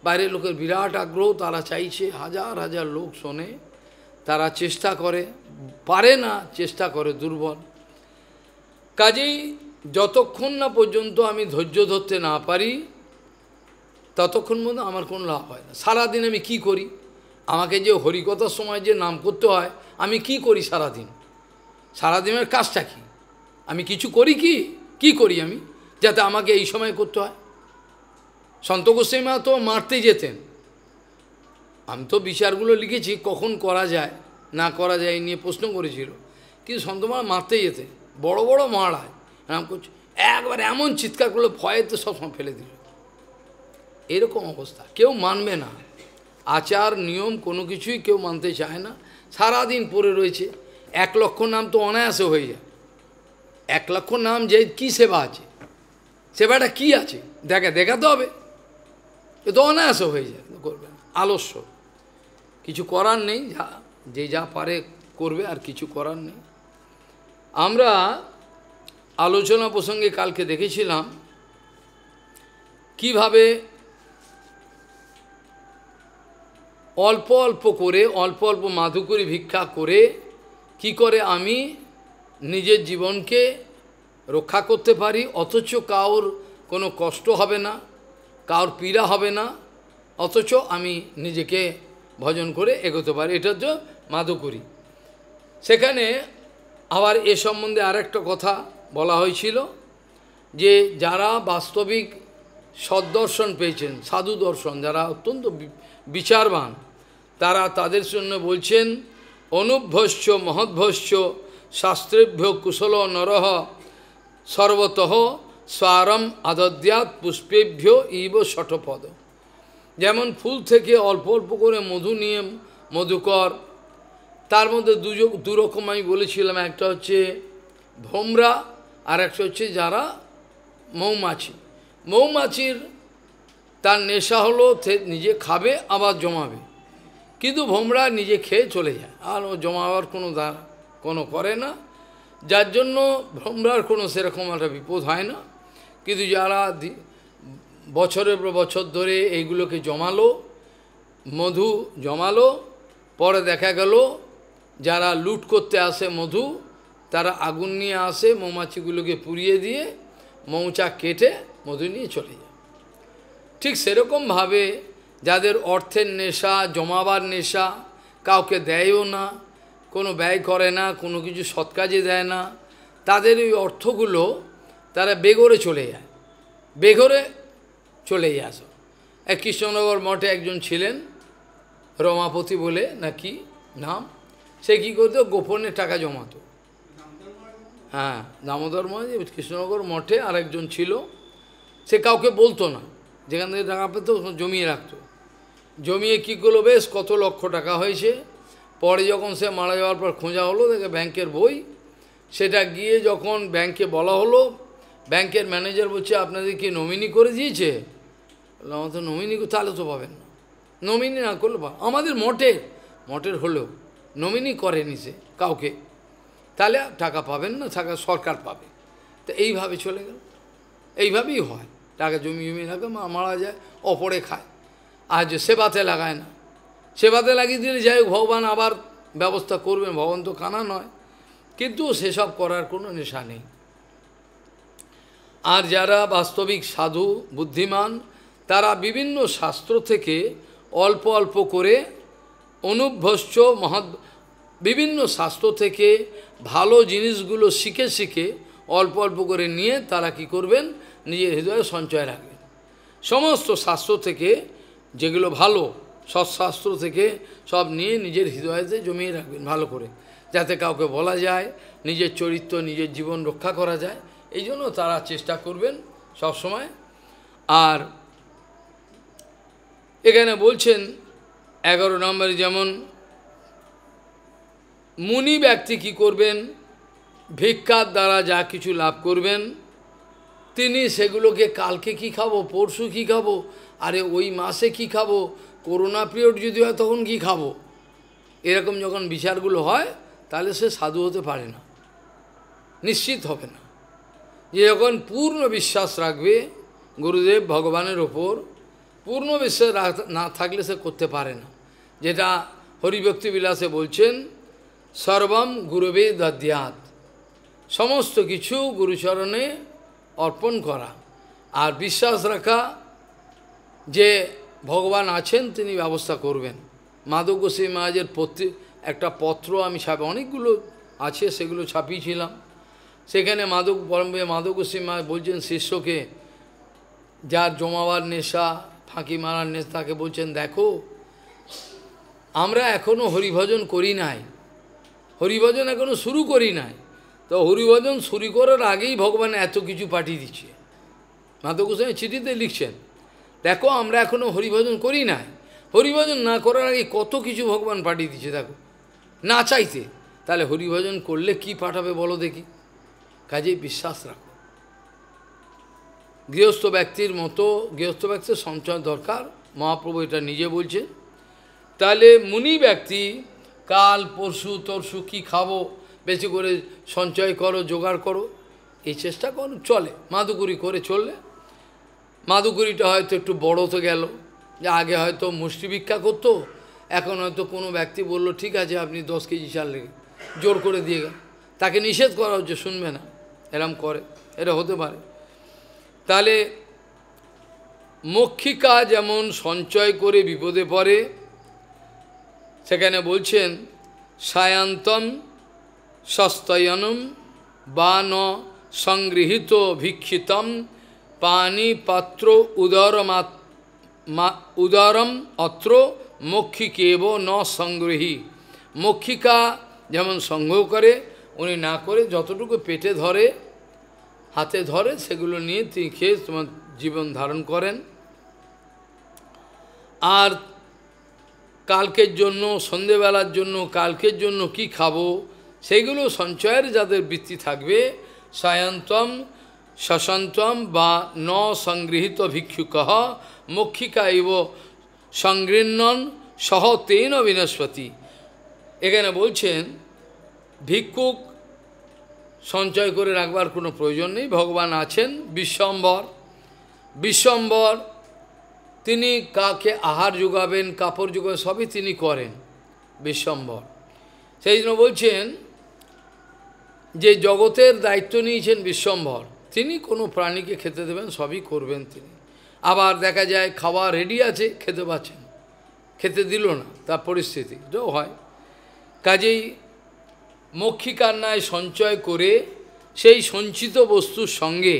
বাইরের লোকের বিরাট আগ্রহ, তারা চাইছে হাজার হাজার লোক শোনে, তারা চেষ্টা করে, পারে না চেষ্টা করে দুর্বল। কাজেই যতক্ষণ না পর্যন্ত আমি ধৈর্য ধরতে না পারি, ততক্ষণ মধ্যে আমার কোনো লাভ হয় না। সারাদিন আমি কি করি? আমাকে যে হরিকথার সময় যে নাম করতে হয়, আমি কি করি সারাদিন? সারাদিনের কাজটা কি? আমি কিছু করি কি? কি করি আমি? যাতে আমাকে এই সময় করতে হয়? সন্ত গোস্বামী তো মারতে যেতেন। আমি তো বিচারগুলো লিখেছি, কখন করা যায়, না করা যায় নিয়ে প্রশ্ন করেছিল। কিন্তু সন্তমা মারতে যেতেন। বড় বড় মারায় এরকম করছে, একবার এমন চিৎকার করল, ভয়ে তো সবসময় ফেলে দিল। এরকম অবস্থা, কেউ মানবে না। আচার, নিয়ম, কোনো কিছুই কেউ মানতে চায় না। সারাদিন পড়ে রয়েছে। এক লক্ষ নাম তো অনায়াসে হয়ে যায়। এক লক্ষ নাম যে কী সেবা আছে? সেবাটা কি আছে? দেখা, দেখাতে হবে। এ তো অনায়াসে হয়ে যায় করবেন আলস্য। কিছু করার নেই, যা, যে যা পারে করবে, আর কিছু করার নেই। আমরা আলোচনা প্রসঙ্গে কালকে দেখেছিলাম কীভাবে অল্প অল্প করে, অল্প অল্প মাধুকরী ভিক্ষা করে কি করে আমি নিজের জীবনকে রক্ষা করতে পারি, অথচ কাউর কোনো কষ্ট হবে না। কাউর পীড়া হবে না, অথচ আমি নিজেকে ভজন করে এগোতে পারি। এটা হচ্ছে মাধুকরী সেখানে আবার এ সম্বন্ধে আরেকটা কথা বলা হয়েছিল যে, যারা বাস্তবিক সদ্দর্শন পেয়েছেন, সাধু দর্শন, যারা অত্যন্ত বিচারবান, তারা তাদের জন্য বলছেন অনুভ্যস্য মহদ্ভস্য শাস্ত্রেভ্য কুশল নরহ সর্বতঃ স্বারম আদদ্যাত পুষ্পেভ্য ইব শঠপদ যেমন ফুল থেকে অল্প অল্প করে মধু নিয়ে মধুকর তার মধ্যে দুজো দুরকম আমি বলেছিলাম, একটা হচ্ছে ভোমরা আর একটা হচ্ছে যারা মৌমাছি। মৌমাছির তার নেশা হলো নিজে খাবে, আবার জমাবে। কিন্তু ভোমরা নিজে খেয়ে চলে যায়, আর ও জমাবার কোনো দ্বারা কোনো করে না। যার জন্য ভ্রমরার কোনো সেরকম একটা বিপদ হয় না। কিন্তু যারা বছরের পর বছর ধরে এইগুলোকে জমালো, মধু জমালো, পরে দেখা গেল যারা লুট করতে আসে মধু, তারা আগুন নিয়ে আসে, মৌমাছিগুলোকে পুড়িয়ে দিয়ে মৌচাক কেটে মধু নিয়ে চলে যায়। ঠিক সেরকমভাবে যাদের অর্থের নেশা, জমাবার নেশা, কাউকে দেয়ও না, কোনো ব্যয় করে না, কোনো কিছু সৎকাজে দেয় না, তাদের ওই অর্থগুলো তারা বেগরে চলে যায়। বেঘরে চলে যায় এক কৃষ্ণনগর মঠে একজন ছিলেন, রমাপতি বলে নাকি নাম। সে কী করতো? গোপনে টাকা জমাতো। হ্যাঁ দামোদর মহারাজ কৃষ্ণনগর মঠে আরেকজন ছিল। সে কাউকে বলতো না। যেখান থেকে টাকা পেতো জমিয়ে রাখতো। জমিয়ে কী করল? বেশ কত লক্ষ টাকা হয়েছে। পরে যখন সে মারা যাওয়ার পর খোঁজা হলো, দেখে ব্যাংকের বই। সেটা গিয়ে যখন ব্যাংকে বলা হলো ব্যাংকের ম্যানেজার বলছে, আপনাদের কি নমিনি করে দিয়েছে? আমার তো নমিনি তাহলে তো পাবেন না। নমিনি না করলে আমাদের মঠের মঠের হলেও নমিনি করেনি সে কাউকে। তাহলে টাকা পাবেন না, টাকা সরকার পাবে। তো এইভাবে চলে গেল। এইভাবেই হয়। টাকা জমি জমি রাখে মারা যায়, অপরে খায়। আর যে সেবাতে লাগায় না। সেবাতে লাগিয়ে দিলে যাই ভগবান আবার ব্যবস্থা করবেন। ভগবান তো কানা নয়। কিন্তু সেসব করার কোনো নেশা নেই। আর যারা বাস্তবিক সাধু, বুদ্ধিমান, তারা বিভিন্ন শাস্ত্র থেকে অল্প অল্প করে অনুভ্যস্য মহৎ বিভিন্ন শাস্ত্র থেকে ভালো জিনিসগুলো শিখে শিখে অল্প অল্প করে নিয়ে তারা কি করবেন? নিজের হৃদয়ে সঞ্চয় রাখবেন। সমস্ত শাস্ত্র থেকে যেগুলো ভালো সৎশাস্ত্র থেকে সব নিয়ে নিজের হৃদয়তে জমিয়ে রাখবেন ভালো করে। যাতে কাউকে বলা যায়, নিজের চরিত্র, নিজের জীবন রক্ষা করা যায়। এই জন্য তারা চেষ্টা করবেন সব সময় আর এখানে বলছেন, এগারো নম্বরে যেমন, মুনি ব্যক্তি কি করবেন? ভিক্ষার দ্বারা যা কিছু লাভ করবেন, তিনি সেগুলোকে কালকে কি খাব, পরশু কি খাব, আরে ওই মাসে কি খাব, করোনা পিরিয়ড যদি হয় তখন কি খাব? এরকম যখন বিচারগুলো হয়, তাহলে সে সাধু হতে পারে না। নিশ্চিত হবে না। যে যখন পূর্ণ বিশ্বাস রাখবে গুরুদেব ভগবানের ওপর পূর্ণ বিশ্বাস না থাকলে সে করতে পারে না। যেটা হরিভক্তি বিলাসে বলছেন, সর্বম গুরুবে দদ্যাত সমস্ত কিছু গুরুচরণে অর্পণ করা। আর বিশ্বাস রাখা যে ভগবান আছেন, তিনি ব্যবস্থা করবেন। মাধব গোস্বামী মহারাজের একটা পত্র আমি ছাপি, অনেকগুলো আছে, সেগুলো ছাপিয়েছিলাম। সেখানে পরমে মাধব গোস্বামী মহারাজ বলছেন শিষ্যকে, যার জমাবার নেশা, ফাঁকি মারার নেশা তাকে বলছেন, দেখো, আমরা এখনও হরিভজন করি নাই। হরিভজন এখনও শুরু করি নাই। তো হরিভজন শুরু করার আগেই ভগবান এত কিছু পাঠিয়ে দিচ্ছে। মাধব গোস্বামী চিঠিতে লিখছেন, দেখো, আমরা এখনও হরিভজন করি নাই। হরিভজন না করার আগে কত কিছু ভগবান পাঠিয়ে দিচ্ছে, দেখো। না চাইতে, তাহলে হরিভজন করলে কি পাঠাবে বলো দেখি? কাজেই বিশ্বাস রাখো। গৃহস্থ ব্যক্তির মতো, গৃহস্থ ব্যক্তির সঞ্চয় দরকার। মহাপ্রভু এটা নিজে বলছেন। তাহলে মুনি ব্যক্তি কাল, পরশু, তরশু কী খাব? বেশি করে সঞ্চয় করো, জোগাড় করো। এই চেষ্টা করো, চলে। মাদুকুরি করে চললে। মাদুকুরিটা হয়তো একটু বড় তো গেল। যে আগে হয়তো মুষ্টি ভিক্ষা করতো। এখন হয়তো কোনো ব্যক্তি বলল, ঠিক আছে, আপনি দশ কেজি চাল জোর করে দিয়ে গেল। তাকে নিষেধ করা হচ্ছে, শুনবে না। এরম করে, এটা হতে পারে। তাহলে মক্ষিকা যেমন সঞ্চয় করে বিপদে পড়ে, সেখানে বলছেন, সায়ান্তম সস্তয়নম বা ন সংগৃহীত ভিক্ষিতম পানি পাত্র উদরমাত উদরম অত্র মক্ষিকেব ন সংগ্রহী মক্ষিকা যেমন সংগ্রহ করে উনি না করে যতটুকু পেটে ধরে, হাতে ধরে, সেগুলো নিয়ে তিনি খেয়ে তোমার জীবন ধারণ করেন। আর কালকের জন্য, সন্ধেবেলার জন্য, কালকের জন্য কি খাব, সেগুলো সঞ্চয়ের যাদের বৃত্তি থাকবে, সায়ন্তম, শশন্তম বা ন সংগৃহীত ভিক্ষুক মক্ষিকা ইব সংগৃহণ সহ তেন বিনস্পতি এখানে বলছেন, ভিক্ষুক সঞ্চয় করে রাখবার কোনো প্রয়োজন নেই। ভগবান আছেন, বিশ্বম্বর। বিশ্বম্বর, তিনি কাকে আহার যোগাবেন, কাপড় যোগাবেন, সবই তিনি করেন বিশ্বম্বর। সেই জন্য বলছেন যে জগতের দায়িত্ব নিয়েছেন বিশ্বম্বর, তিনি কোনো প্রাণীকে খেতে দেবেন, সবই করবেন তিনি। আবার দেখা যায় খাওয়া রেডি আছে, খেতে পাচ্ছেন, খেতে দিল না, তার পরিস্থিতি। তো হয়। কাজেই মক্ষিকান্নায় সঞ্চয় করে সেই সঞ্চিত বস্তুর সঙ্গে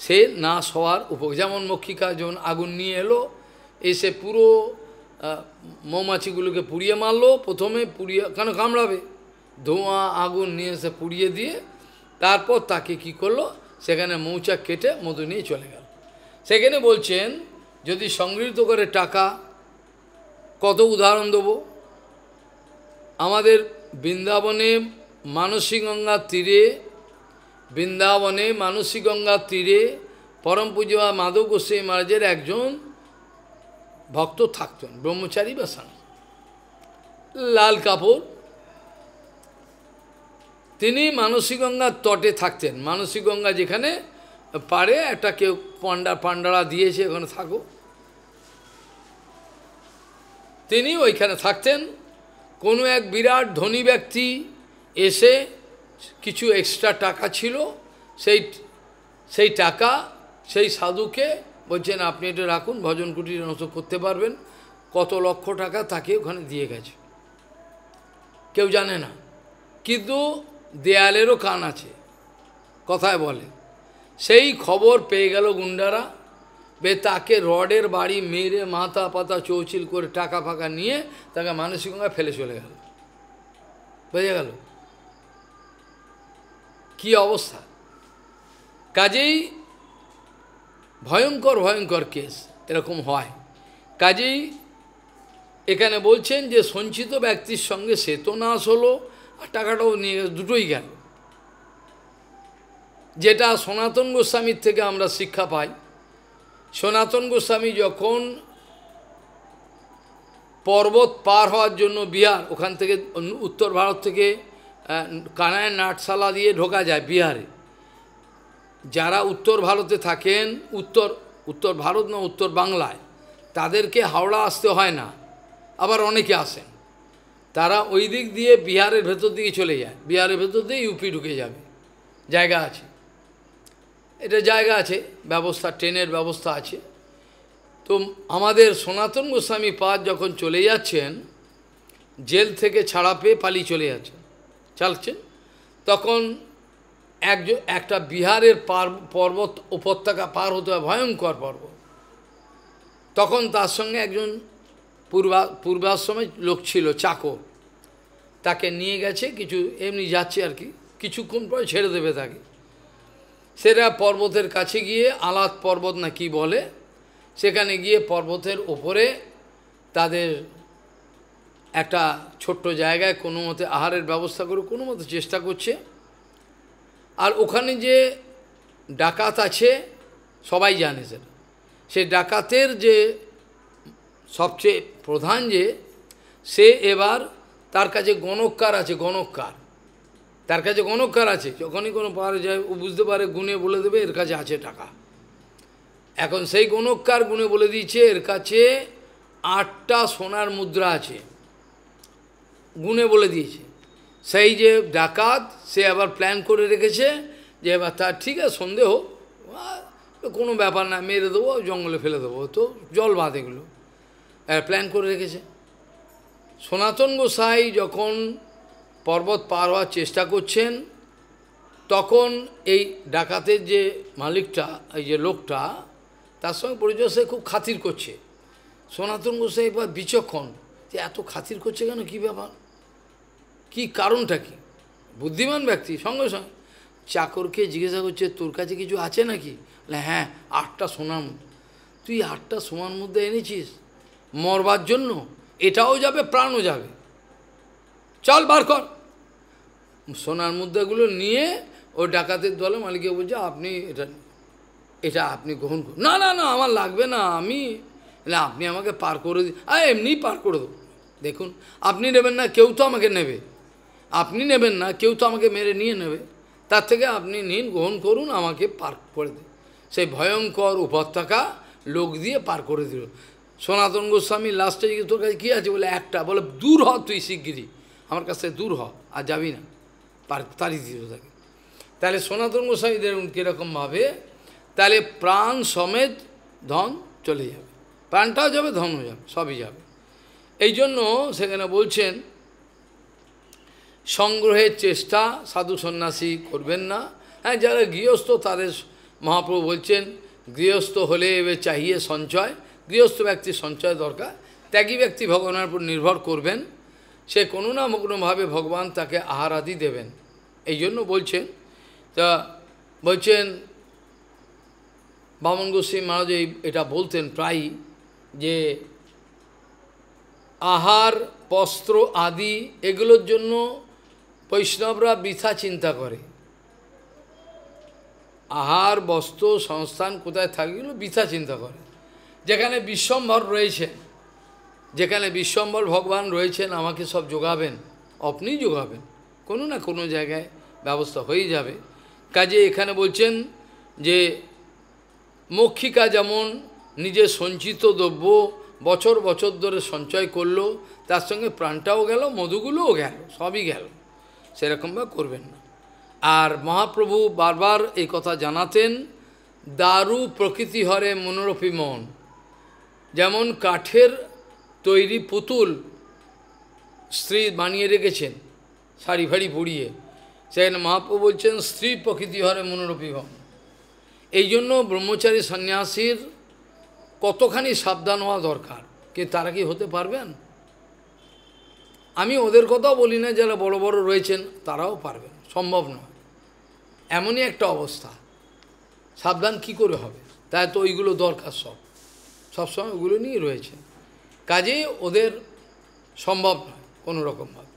সে নাশ হওয়ার উপ যেমন মক্ষিকা যখন আগুন নিয়ে এলো, এসে পুরো মৌমাছিগুলোকে পুড়িয়ে মারলো, প্রথমে পুড়িয়ে, কেন কামড়াবে? ধোঁয়া, আগুন নিয়ে এসে পুড়িয়ে দিয়ে তারপর তাকে কি করল? সেখানে মৌচাক কেটে মধু নিয়ে চলে গেল। সেখানে বলছেন, যদি সংগৃহীত করে টাকা, কত উদাহরণ দেবো? আমাদের বৃন্দাবনে মানসী গঙ্গার তীরে, বৃন্দাবনে মানসী গঙ্গার তীরে পরম পূজা মাধব গোস্বামী মহারাজের একজন ভক্ত থাকতেন, ব্রহ্মচারী বা সান লাল কাপড়। তিনি মানসী গঙ্গার তটে থাকতেন। গঙ্গা যেখানে পারে, একটা কেউ পান্ডা, পান্ডারা দিয়েছে ওখানে থাকো তিনি ওইখানে থাকতেন। কোনো এক বিরাট ধনী ব্যক্তি এসে কিছু এক্সট্রা টাকা ছিল, সেই সেই টাকা সেই সাধুকে বলছেন, আপনি এটা রাখুন, ভজন কুটির নষ্ট করতে পারবেন। কত লক্ষ টাকা তাকে ওখানে দিয়ে গেছে। কেউ জানে না। কিন্তু দেয়ালেরও কান আছে, কথায় বলে। সেই খবর পেয়ে গেল গুন্ডারা। বে তাকে রডের বাড়ি মেরে মাথা পাতা চৌচিল করে টাকা ফাঁকা নিয়ে তাকে মানসিক ফেলে চলে গেল। বুঝে গেল? কি অবস্থা? কাজেই ভয়ঙ্কর ভয়ঙ্কর কেস এরকম হয়। কাজেই এখানে বলছেন যে সঞ্চিত ব্যক্তির সঙ্গে সে তো নাশ হলো আর টাকাটাও নিয়ে দুটোই গেল। যেটা সনাতন গোস্বামীর থেকে আমরা শিক্ষা পাই। সনাতন গোস্বামী যখন পর্বত পার হওয়ার জন্য বিহার, ওখান থেকে উত্তর ভারত থেকে কানায় নাটশালা দিয়ে ঢোকা যায় বিহারে। যারা উত্তর ভারতে থাকেন, উত্তর উত্তর ভারত না, উত্তর বাংলায়, তাদেরকে হাওড়া আসতে হয় না। আবার অনেকে আসেন। তারা ওই দিক দিয়ে বিহারের ভেতর দিকে চলে যায়। বিহারের ভেতর দিয়ে ইউপি ঢুকে যাবে। জায়গা আছে। এটা জায়গা আছে, ব্যবস্থা, ট্রেনের ব্যবস্থা আছে। তো আমাদের সনাতন গোস্বামী পাদ যখন চলে যাচ্ছেন, জেল থেকে ছাড়া পেয়ে পালিয়ে চলে যাচ্ছেন। চালছেন তখন একজন একটা বিহারের পার, পর্বত উপত্যকা পার হতে হয়, ভয়ঙ্কর পর্বত। তখন তার সঙ্গে একজন পূর্বা, পূর্বাশ্রমে লোক ছিল, চাকর। তাকে নিয়ে গেছে, কিছু এমনি যাচ্ছে আর কি, কিছুক্ষণ পরে ছেড়ে দেবে তাকে। সেটা পর্বতের কাছে গিয়ে আলাদ পর্বত না কি বলে? সেখানে গিয়ে পর্বতের ওপরে তাদের একটা ছোট্ট জায়গায় কোনো মতে আহারের ব্যবস্থা করে, কোনো মতে চেষ্টা করছে। আর ওখানে যে ডাকাত আছে, সবাই জানে সেটা। সেই ডাকাতের যে সবচেয়ে প্রধান যে, সে এবার তার কাছে গণককার আছে গণকার তার কাছে গণকার আছে। যখনই কোনো পাহাড়ে যায়, ও বুঝতে পারে গুণে বলে দেবে, এর কাছে আছে টাকা। এখন সেই গণকার গুণে বলে দিয়েছে, এর কাছে আটটা সোনার মুদ্রা আছে। গুণে বলে দিয়েছে। সেই যে ডাকাত, সে আবার প্ল্যান করে রেখেছে যে এবার তার ঠিক আছে সন্দেহ কোনো ব্যাপার না, মেরে দেবো, জঙ্গলে ফেলে দেবো। তো জল বাঁধ এগুলো। প্ল্যান করে রেখেছে। সনাতন গোসাই যখন পর্বত পার হওয়ার চেষ্টা করছেন, তখন এই ডাকাতের যে মালিকটা, এই যে লোকটা, তার সঙ্গে পরিচয় সে খুব খাতির করছে। সনাতন গোসাই এবার বিচক্ষণ যে এত খাতির করছে কেন? কী ব্যাপার? কি কারণটা কি? বুদ্ধিমান ব্যক্তি, সঙ্গে সঙ্গে। চাকরকে জিজ্ঞাসা করছে, তোর কাছে কিছু আছে নাকি? হ্যাঁ আটটা সোনার তুই আটটা সোনার মধ্যে এনেছিস, মরবার জন্য। এটাও যাবে, প্রাণও যাবে। চল, বার কর। সোনার মুদ্রাগুলো নিয়ে ওই ডাকাতের দলে মালিকে বলছে, আপনি এটা এটা আপনি গ্রহণ করুন। না না না, আমার লাগবে না, আমি, না, আপনি আমাকে পার করে দিন আর এমনি পার করে দেবো। দেখুন, আপনি নেবেন না, কেউ তো আমাকে নেবে। আপনি নেবেন না, কেউ তো আমাকে মেরে নিয়ে নেবে। তার থেকে আপনি নিন, গ্রহণ করুন, আমাকে পার করে দিন। সেই ভয়ঙ্কর উপত্যকা লোক দিয়ে পার করে দিল। সনাতন গোস্বামী লাস্টে তোর কাছে কী আছে বলে, একটা। বলে, দূর হ তুই শিগগিরই। আমার কাছে দূর হ, আর যাবি না। তাড়ি দিল তাকে তাহলে সনাতন গোস্বামী দেখুন কীরকমভাবে তাহলে প্রাণ সমেত ধন চলে যাবে। প্রাণটাও যাবে, ধনও যাবে, সবই যাবে। এই জন্য সেখানে বলছেন সংগ্রহের চেষ্টা, সাধু সন্ন্যাসী করবেন না। হ্যাঁ যারা গৃহস্থ, তাদের মহাপ্রভু বলছেন, গৃহস্থ হলে এবার চাহিয়ে সঞ্চয়, গৃহস্থ ব্যক্তির সঞ্চয় দরকার। ত্যাগী ব্যক্তি ভগবানের উপর নির্ভর করবেন। সে কোনো না কোনোভাবে ভগবান তাকে আহার আদি দেবেন। এই জন্য বলছেন, তা বলছেন, বামন গোস্বী মহারাজ এটা বলতেন প্রায়ই যে আহার, বস্ত্র আদি এগুলোর জন্য বৈষ্ণবরা বৃথা চিন্তা করে। আহার, বস্ত্র, সংস্থান কোথায় থাকবে বৃথা চিন্তা করে। যেখানে বিশ্বম্ভর রয়েছে। যেখানে বিশ্বম্বর ভগবান রয়েছেন, আমাকে সব যোগাবেন আপনি যোগাবেন। কোনো না কোনো জায়গায় ব্যবস্থা হয়ে যাবে। কাজে এখানে বলছেন যে, মক্ষিকা যেমন নিজের সঞ্চিত দ্রব্য বছর বছর ধরে সঞ্চয় করল, তার সঙ্গে প্রাণটাও গেল, মধুগুলোও গেল, সবই গেল। সেরকমভাবে করবেন না। আর মহাপ্রভু বারবার এই কথা জানাতেন, দারু প্রকৃতি হরে মনোরূপী মন। যেমন কাঠের তৈরি পুতুল স্ত্রী বানিয়ে রেখেছেন, শাড়ি ফাড়ি পরিয়ে। সেখানে মহাপ্রভু বলছেন, স্ত্রী প্রকৃতি হরে মনোরূপী মন এই জন্য ব্রহ্মচারী সন্ন্যাসীর কতখানি সাবধান হওয়া দরকার? কে, তারা কি হতে পারবেন? আমি ওদের কথাও বলি না, যারা বড় বড় রয়েছেন, তারাও পারবেন। সম্ভব নয়। এমনই একটা অবস্থা। সাবধান কি করে হবে? তাই তো ওইগুলো দরকার সব। সবসময় ওগুলো নিয়ে রয়েছে। কাজেই ওদের সম্ভব নয়, কোনো রকমভাবে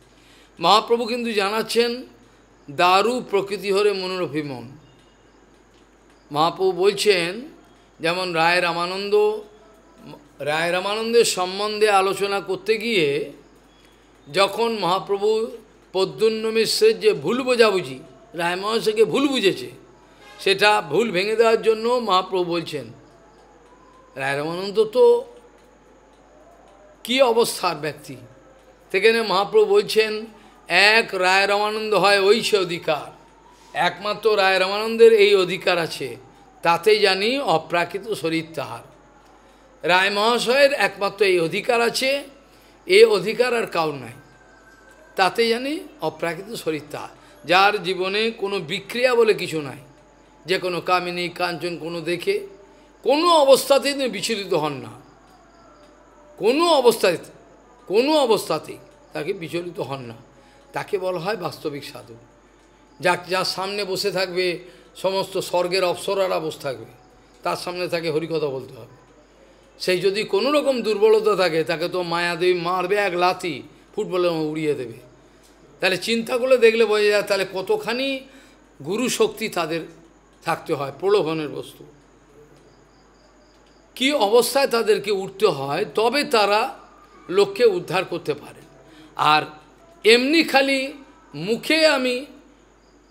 মহাপ্রভু কিন্তু জানাচ্ছেন, দারু প্রকৃতি হরে মনোরফী মন মহাপ্রভু বলছেন, যেমন রায় রামানন্দ, রায় রামানন্দের সম্বন্ধে আলোচনা করতে গিয়ে যখন মহাপ্রভু পদ্মন্য মিশ্রের যে ভুল বোঝাবুঝি, রায় মহাশয়কে ভুল বুঝেছে, সেটা ভুল ভেঙে দেওয়ার জন্য মহাপ্রভু বলছেন, রায় রামানন্দ তো কি অবস্থার ব্যক্তি? সেখানে মহাপ্রভু বলছেন, এক রায় রামানন্দ হয়, ওই সে অধিকার। একমাত্র রায় রামানন্দের এই অধিকার আছে, তাতে জানি অপ্রাকৃত শরীর তাহার। রায় মহাশয়ের একমাত্র এই অধিকার আছে, এ অধিকার আর কাউ নাই। তাতে জানি অপ্রাকৃত শরীর তাহার। যার জীবনে কোনো বিক্রিয়া বলে কিছু নাই। যে কোনো কামিনী, কাঞ্চন কোনো দেখে, কোনো অবস্থাতেই তিনি বিচলিত হন না। কোনো অবস্থায়, কোনো অবস্থাতেই তাকে বিচলিত হন না। তাকে বলা হয় বাস্তবিক সাধু। যা যার সামনে বসে থাকবে, সমস্ত স্বর্গের অপসরারা বসে থাকবে, তার সামনে তাকে হরিকথা বলতে হবে। সেই যদি কোনো রকম দুর্বলতা থাকে, তাকে তো মায়াদেবী মারবে এক লাথি ফুটবলের উড়িয়ে দেবে। তাহলে চিন্তা দেখলে বোঝা যায়, তাহলে কতখানি গুরু শক্তি তাদের থাকতে হয়, প্রলোভনের বস্তু। কি অবস্থায় তাদেরকে উঠতে হয়, তবে তারা লোককে উদ্ধার করতে পারে। আর এমনি খালি মুখে আমি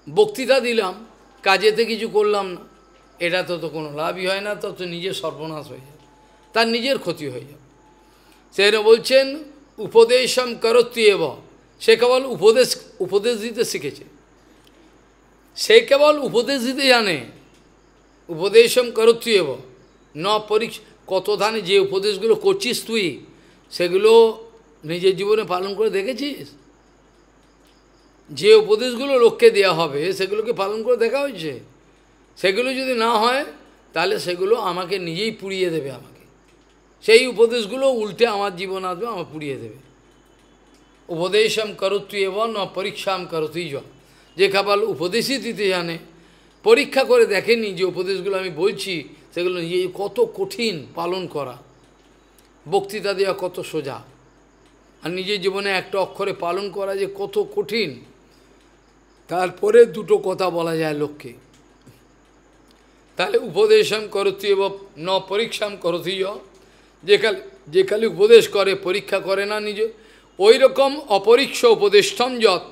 বক্তৃতা দিলাম, কাজেতে কিছু করলাম না এটা তো তো কোনো লাভই হয় না তো তো নিজের সর্বনাশ হয়ে যাবে তার নিজের ক্ষতি হয়ে যাবে সেখানে বলছেন, উপদেশম করত্তি এব। সে কেবল উপদেশ উপদেশ দিতে শিখেছে। সে কেবল উপদেশ দিতে জানে, উপদেশম করত্তি এব। ন পরীক্ষ কত ধানে যে উপদেশগুলো করছিস তুই, সেগুলো নিজের জীবনে পালন করে দেখেছিস? যে উপদেশগুলো লোককে দেওয়া হবে, সেগুলোকে পালন করে দেখা হয়েছে। সেগুলো যদি না হয়, তাহলে সেগুলো আমাকে নিজেই পুড়িয়ে দেবে আমাকে। সেই উপদেশগুলো উল্টে আমার জীবন আসবে আমার পুড়িয়ে দেবে। উপদেশম করতুই এবং, ন পরীক্ষাম করতুই জ যে কেবল উপদেশই দিতে জানে, পরীক্ষা করে দেখেনি যে উপদেশগুলো আমি বলছি সেগুলো নিজেই কত কঠিন পালন করা। বক্তৃতা দেওয়া কত সোজা। আর নিজের জীবনে একটা অক্ষরে পালন করা যে কত কঠিন। তারপরে দুটো কথা বলা যায় লোককে। তাহলে উপদেশম করতি এবং ন পরীক্ষাম করতি যে। খালি যে খালি উপদেশ করে, পরীক্ষা করে না নিজে। ওই রকম অপরীক্ষ উপদেষ্টম যত।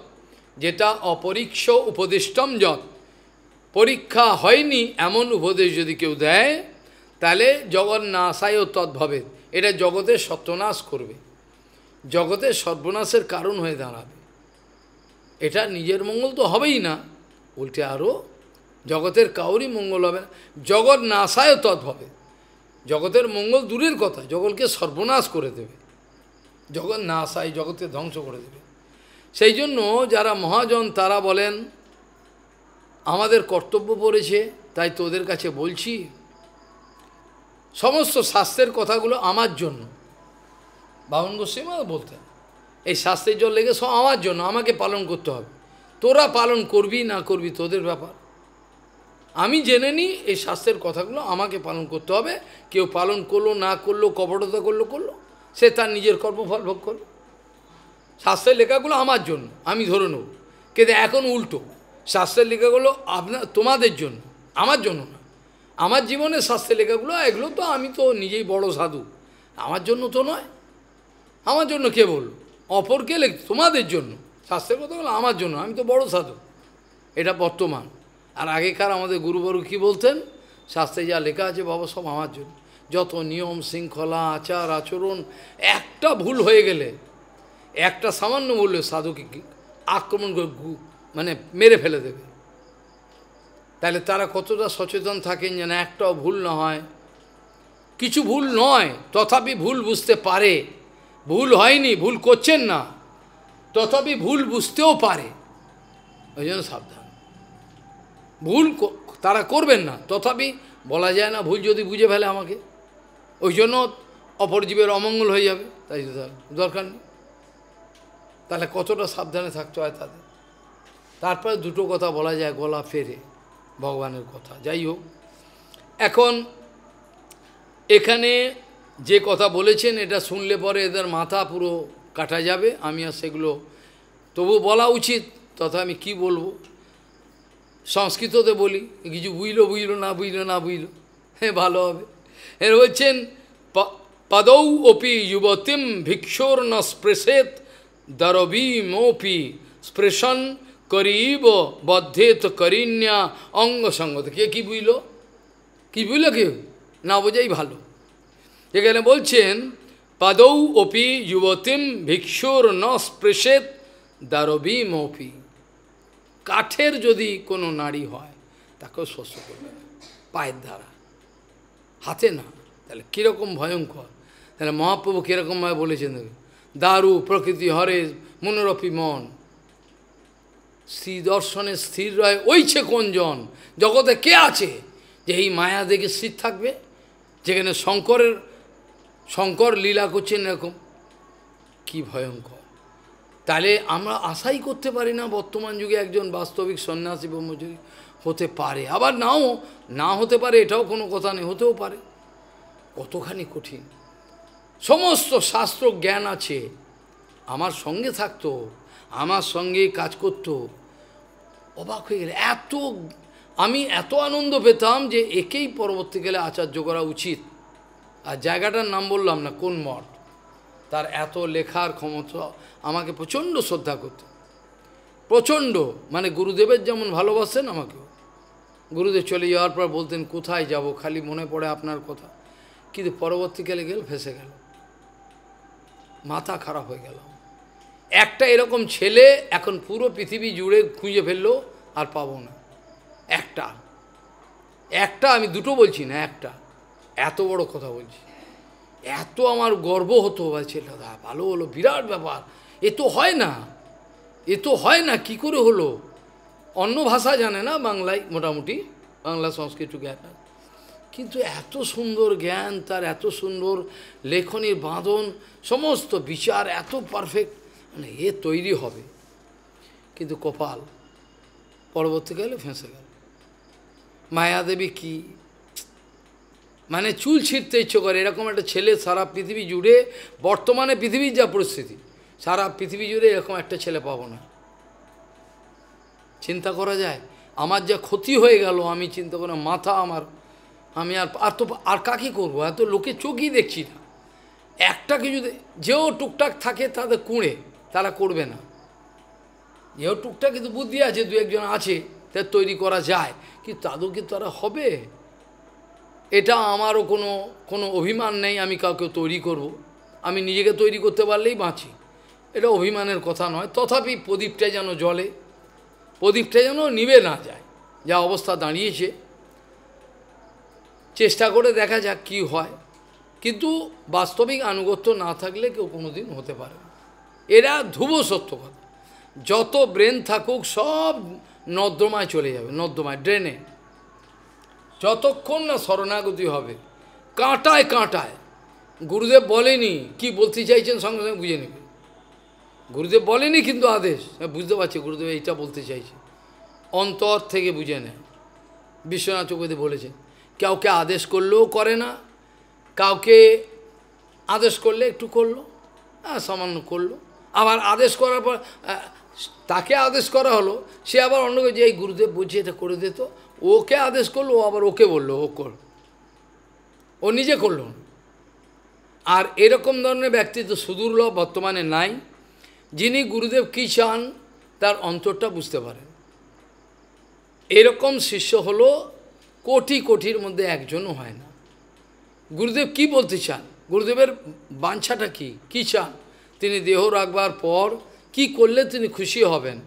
যেটা অপরীক্ষ উপদেষ্টম যত। পরীক্ষা হয়নি এমন উপদেশ যদি কেউ দেয়, তাহলে জগৎ নাশায় তদ্ভবে এটা জগতের সত্যনাশ করবে। জগতের সর্বনাশের কারণ হয়ে দাঁড়াবে। এটা নিজের মঙ্গল তো হবেই না। উল্টে আরও জগতের কাউরই মঙ্গল হবে না। জগৎ নাশায় তদ্ভবে জগতের মঙ্গল দূরের কথা, জগৎকে সর্বনাশ করে দেবে। জগৎ নাশায় জগৎকে ধ্বংস করে দেবে। সেই জন্য যারা মহাজন, তারা বলেন আমাদের কর্তব্য পড়েছে, তাই তোদের কাছে বলছি, সমস্ত শাস্ত্রের কথাগুলো আমার জন্য। বাবন গোস্বামী বলতেন, এই শাস্ত্রের জল লেগে সব আমার জন্য, আমাকে পালন করতে হবে। তোরা পালন করবি না করবি তোদের ব্যাপার। আমি জেনে নিই এই শাস্ত্রের কথাগুলো আমাকে পালন করতে হবে। কেউ পালন করল, না করল, কপটতা করল করল, সে তার নিজের কর্মফল ভোগ করল। শাস্ত্রের লেখাগুলো আমার জন্য, আমি ধরে নেব। কিন্তু এখন উল্টো শাস্ত্রের লেখাগুলো আপনার, তোমাদের জন্য, আমার জন্য না। আমার জীবনে শাস্ত্রের লেখাগুলো, এগুলো তো আমি তো নিজেই বড় সাধু। আমার জন্য তো নয়। আমার জন্য কে বলল? অপরকে লেখ? তোমাদের জন্য। শাস্ত্রের কথাগুলো আমার জন্য, আমি তো বড় সাধু। এটা বর্তমান। আর আগেকার আমাদের গুরুবরু কি বলতেন? শাস্ত্রে যা লেখা আছে বাবা, সব আমার জন্য। যত নিয়ম, শৃঙ্খলা, আচার, আচরণ, একটা ভুল হয়ে গেলে, একটা সামান্য ভুল সাধুকে আক্রমণ করে মানে মেরে ফেলে দেবে। তাহলে তারা কতটা সচেতন থাকেন যেন একটাও ভুল না হয়? কিছু ভুল নয়, তথাপি ভুল বুঝতে পারে। ভুল হয়নি, ভুল করছেন না, তথাপি ভুল বুঝতেও পারে। ওই জন্য সাবধান। ভুল তারা করবেন না, তথাপি বলা যায় না ভুল যদি বুঝে ফেলে আমাকে। ওই জন্য অপরজীবের অমঙ্গল হয়ে যাবে, তাই দরকার নেই। তাহলে কতটা সাবধানে থাকতে হয় তাদের? তারপরে দুটো কথা বলা যায়, গলা ফেরে, ভগবানের কথা। যাই হোক, এখন এখানে যে কথা বলেছেন, এটা শুনলে পরে এদের মাথা পুরো কাটা যাবে, আমি আর সেগুলো তবু বলা উচিত, তথা আমি কি বলব? সংস্কৃততে বলি, কিছু বুঝলো বুঝলো, না বুঝলো না বুঝলো হ্যাঁ ভালো হবে। এর বলছেন পদৌ অপি যুবতীম ভিক্ষোর ন স্পৃশেত দরবীমপি স্পৃশন করিব, বদ্ধেত করিন্যা অঙ্গ সঙ্গত। কে কী বুঝল? কি বুঝল কেউ? না বোঝাই ভালো। এখানে বলছেন, পাদৌ অপি যুবতীম ভিক্ষুর ন স্পৃশেত দারবীমপি কাঠের যদি কোনো নারী হয়, তাকেও স্পর্শ করবে পায়ের দ্বারা। হাতে না, তাহলে কীরকম ভয়ঙ্কর। তাহলে মহাপ্রভু কীরকমভাবে বলেছেন দারু প্রকৃতি হরে মনোরফি মন। শ্রী দর্শনে স্থির রয় ওইছে কোনজন? জগতে কে আছে যে এই মায়া দেখে স্থির থাকবে? যেখানে শঙ্করের, শঙ্কর লীলা করছেন এরকম। কি ভয়ঙ্কর। তাহলে আমরা আশাই করতে পারি না বর্তমান যুগে একজন বাস্তবিক সন্ন্যাসী ব্রহ্মচারী হতে পারে। আবার নাও, না হতে পারে এটাও কোনো কথা নেই, হতেও পারে। কতখানি কঠিন। সমস্ত শাস্ত্র জ্ঞান আছে। আমার সঙ্গে থাকতো। আমার সঙ্গে কাজ করতো। অবাক হয়ে গেলে, এত আমি এত আনন্দ পেতাম যে একেই পরবর্তীকালে আচার্য করা উচিত। আর জায়গাটার নাম বললাম না, কোন মঠ? তার এত লেখার ক্ষমতা আমাকে প্রচণ্ড শ্রদ্ধা করত। প্রচণ্ড মানে গুরুদেবের যেমন ভালোবাসেন আমাকেও। গুরুদেব চলে যাওয়ার পর বলতেন, কোথায় যাব? খালি মনে পড়ে আপনার কথা। কিন্তু পরবর্তীকালে গেল, ফেসে গেল। মাথা খারাপ হয়ে গেল। একটা এরকম ছেলে এখন পুরো পৃথিবী জুড়ে খুঁজে ফেলল আর পাবো না। একটা। একটা আমি দুটো বলছি না, একটা। এত বড় কথা বলছি। এত আমার গর্ব হতো বা দাদা, ভালো হলো, বিরাট ব্যাপার। এ তো হয় না। এ তো হয় না, কি করে হলো? অন্য ভাষা জানে না বাংলায় মোটামুটি, বাংলা সংস্কৃত জ্ঞান। কিন্তু এত সুন্দর জ্ঞান, তার এত সুন্দর লেখনীর বাঁধন, সমস্ত বিচার এত পারফেক্ট মানে এ তৈরি হবে। কিন্তু কপাল পরবর্তীকালে ফেঁসে গেল। মায়াদেবী কি? মানে চুল ছিঁড়তে ইচ্ছে করে। এরকম একটা ছেলে সারা পৃথিবী জুড়ে, বর্তমানে পৃথিবীর যা পরিস্থিতি, সারা পৃথিবী জুড়ে এরকম একটা ছেলে পাবো না। চিন্তা করা যায়, আমার যা ক্ষতি হয়ে গেল, আমি চিন্তা করি মাথা আমার, আমি আর আর তো আর কাকে করব? এত লোকে চোখই দেখছি না। একটা কিছু যেও টুকটাক থাকে তাদের কুঁড়ে। তারা করবে না। যেও টুকটাক কিন্তু বুদ্ধি আছে, দু একজন আছে তার তৈরি করা যায়। কিন্তু তাদেরও কি তারা হবে। এটা আমারও কোনো কোনো অভিমান নেই আমি কাউকে তৈরি করব। আমি নিজেকে তৈরি করতে পারলেই বাঁচি। এটা অভিমানের কথা নয়। তথাপি প্রদীপটা যেন জলে প্রদীপটা যেন নিবে না যায়। যা অবস্থা দাঁড়িয়েছে। চেষ্টা করে দেখা যাক কি হয়। কিন্তু বাস্তবিক আনুগত্য না থাকলে কেউ কোনো দিন হতে পারে এরা ধ্রুব সত্য কথা যত ব্রেন থাকুক, সব নর্দমায় চলে যাবে, নর্দমায়, ড্রেনে। যতক্ষণ না শরণাগতি হবে, কাঁটায় কাঁটায়। গুরুদেব বলেনি, কি বলতে চাইছেন সঙ্গে সঙ্গে বুঝে নেবে। গুরুদেব বলেনি কিন্তু আদেশ বুঝতে পারছি, গুরুদেব এইটা বলতে চাইছে। অন্তর থেকে বুঝে নেয় বিশ্বনাথ চক্রবর্তী বলেছেন, কাউকে আদেশ করলেও করে না, কাউকে আদেশ করলে একটু করল হ্যাঁ সামান্য করল। আবার আদেশ করার পর তাকে আদেশ করা হলো, সে আবার অন্যকে যে এই গুরুদেব বলছে এটা করে দিত ওকে আদেশ করল, ও আবার ওকে বলল, ও কর। ও নিজে করল। আর এরকম ধরনের ব্যক্তি তো সুদূর্লভ বর্তমানে নাই, যিনি গুরুদেব কী চান তার অন্তরটা বুঝতে পারেন। এরকম শিষ্য হলো, কোটি কোটির মধ্যে একজনও হয় না। গুরুদেব কি বলতে চান? গুরুদেবের বাঞ্ছাটা কি? কী চান? তিনি দেহ রাখবার পর কি করলে তিনি খুশি হবেন?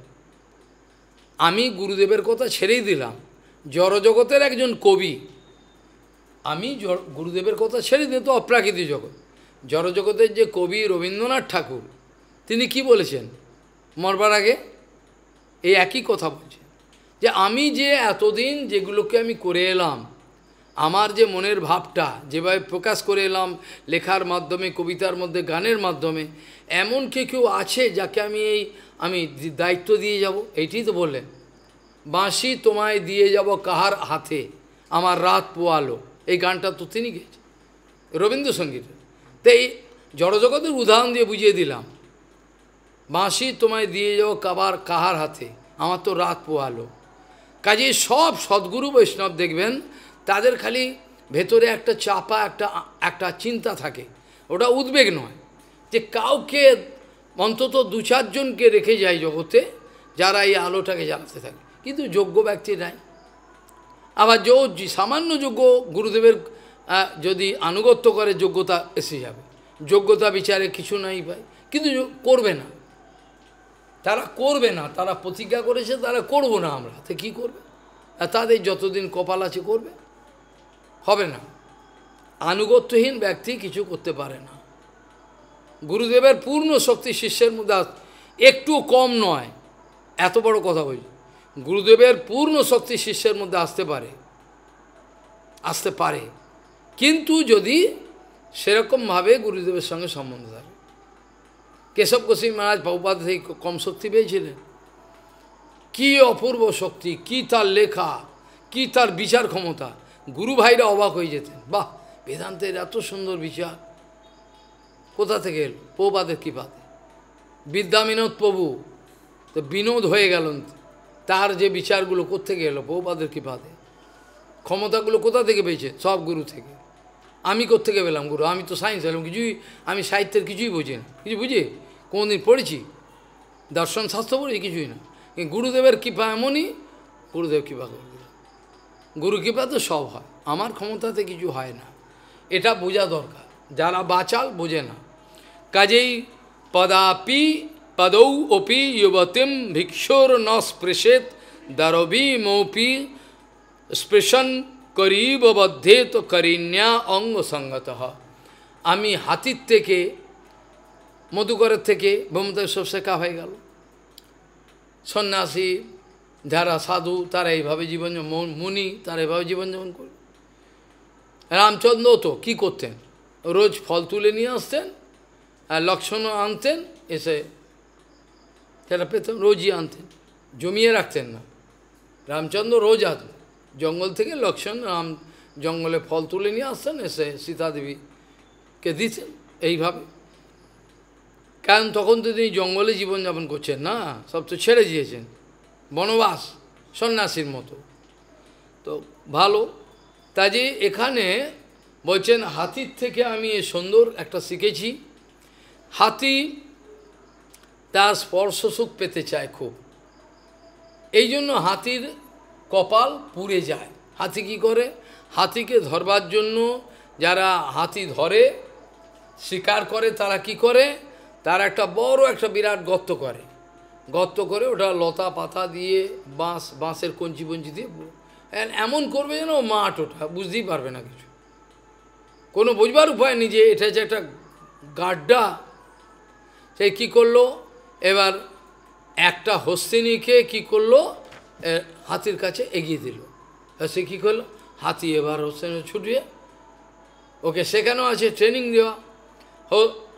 আমি গুরুদেবের কথা ছেড়েই দিলাম। জড়জগতের একজন কবি। আমি গুরুদেবের কথা ছেড়ে দিই তো অপ্রাকৃতিক জগৎ। জড়জগতের যে কবি রবীন্দ্রনাথ ঠাকুর, তিনি কি বলেছেন? মরবার আগে এই একই কথা বলছেন। যে আমি যে এতদিন যেগুলোকে আমি করে এলাম আমার যে মনের ভাবটা, যেভাবে প্রকাশ করে এলাম লেখার মাধ্যমে, কবিতার মধ্যে, গানের মাধ্যমে, এমন কে কেউ আছে যাকে আমি এই, আমি দায়িত্ব দিয়ে যাব? এইটি তো বললেন। বাঁশি তোমায় দিয়ে যাব কাহার হাতে? আমার রাত পোয়ালো। এই গানটা তো তিনি গেয়েছেন। রবীন্দ্রসঙ্গীত। তো এই জড়জগতের উদাহরণ দিয়ে বুঝিয়ে দিলাম। বাঁশি তোমায় দিয়ে যাব কাবার কাহার হাতে? আমার তো রাত পোয়ালো। কাজে সব সদ্গুরু বৈষ্ণব দেখবেন তাদের খালি ভেতরে একটা চাপা, একটা একটা চিন্তা থাকে। ওটা উদ্বেগ নয় যে কাউকে অন্তত দু চারজনকে রেখে যায় জগতে যারা এই আলোটাকে জ্বালাতে থাকে। কিন্তু যোগ্য ব্যক্তি নাই। আবার যো সামান্য যোগ্য গুরুদেবের যদি আনুগত্য করে, যোগ্যতা এসে যাবে। যোগ্যতা বিচারে কিছু নাই পায় কিন্তু করবে না। তারা করবে না, তারা প্রতিজ্ঞা করেছে, তারা করব না আমরা। তো কী করবে? তাদের যতদিন কপাল আছে, করবে। হবে না। আনুগত্যহীন ব্যক্তি কিছু করতে পারে না। গুরুদেবের পূর্ণ শক্তি শিষ্যের মধ্যে একটু কম নয়। এত বড় কথা বলছি গুরুদেবের পূর্ণ শক্তি শিষ্যের মধ্যে আসতে পারে। আসতে পারে। কিন্তু যদি সেরকমভাবে গুরুদেবের সঙ্গে সম্বন্ধ থাকে। কেশব গোস্বী মহারাজ বহুপাত কম শক্তি পেয়েছিলেন। কি অপূর্ব শক্তি, কি তার লেখা, কি তার বিচার ক্ষমতা গুরু ভাইরা অবাক হয়ে যেতেন। বাহ, বেদান্তের এত সুন্দর বিচার কোথা থেকে এলো? প্রপাদের কৃপাতে বিদ্যামিনোদ প্রভু, তো বিনোদ হয়ে গেলেন। তার যে বিচারগুলো কোথেকে এলো? বহুপাদের কৃপাতে ক্ষমতাগুলো কোথা থেকে পেয়েছে? সব গুরু থেকে। আমি কোথেকে পেলাম গুরু? আমি তো সায়েন্স এলাম, কিছুই আমি সাহিত্যের কিছুই বুঝি না। কিছু বুঝি? কোনোদিন পড়েছি? দর্শন শাস্ত্র পড়েছি কিছুই না। গুরুদেবের কৃপা এমনই গুরুদেব কৃপা করে দিল গুরু কৃপা তো সব হয়, আমার ক্ষমতাতে কিছু হয় না। এটা বোঝা দরকার, যারা বাচাল বোঝে না। কাজেই পদাপি পদৌ অপি যুবতীম ভিক্ষোর ন স্পৃশেত দারবি মৌপি স্পৃশন করিব তো করিণ্যা অঙ্গ সঙ্গত। আমি হাতির থেকে, মধুকরের থেকে ব্রহ্মদেব সব শেখা হয়ে গেল। সন্ন্যাসী যারা সাধু, তারা এইভাবে জীবন মুনি তারা এইভাবে জীবনযাপন করবে। রামচন্দ্র তো কী করতেন? রোজ ফল তুলে নিয়ে আসতেন আর লক্ষণও আনতেন, এসে সেটা পেতেন, রোজই আনতেন, জমিয়ে রাখতেন না। রামচন্দ্র রোজ আসতেন জঙ্গল থেকে লক্ষণ রাম জঙ্গলে ফল তুলে নিয়ে আসতেন, এসে সীতাদেবীকে দিতেন, এইভাবে। কারণ তখন তো তিনি জঙ্গলে জীবনযাপন করছেন না, সব তো ছেড়ে দিয়েছেন। বনবাস, সন্ন্যাসীর মতো। তো ভালো। যে এখানে বলছেন, হাতির থেকে আমি এ সুন্দর একটা শিখেছি। হাতি তার স্পর্শ সুখ পেতে চায় খুব। এই জন্য হাতির কপাল পুড়ে যায়। হাতি কি করে? হাতিকে ধরবার জন্য যারা হাতি ধরে, শিকার করে, তারা কি করে? তার একটা বড় একটা বিরাট গর্ত করে। গর্ত করে ওটা লতা পাতা দিয়ে, বাঁশ, বাঁশের কঞ্চি বঞ্চি দিয়ে এমন করবে যেন মাঠ ওটা, বুঝতেই পারবে না কিছু। কোনো বুঝবার উপায় নেই যে এটা যে একটা গাড্ডা। সে কী করল? এবার একটা হস্তিনীকে কি করল? হাতির কাছে এগিয়ে দিল। সে কী করল? হাতি এবার হোসেনে ছুটিয়ে ওকে শেখানো আছে ট্রেনিং দেওয়া।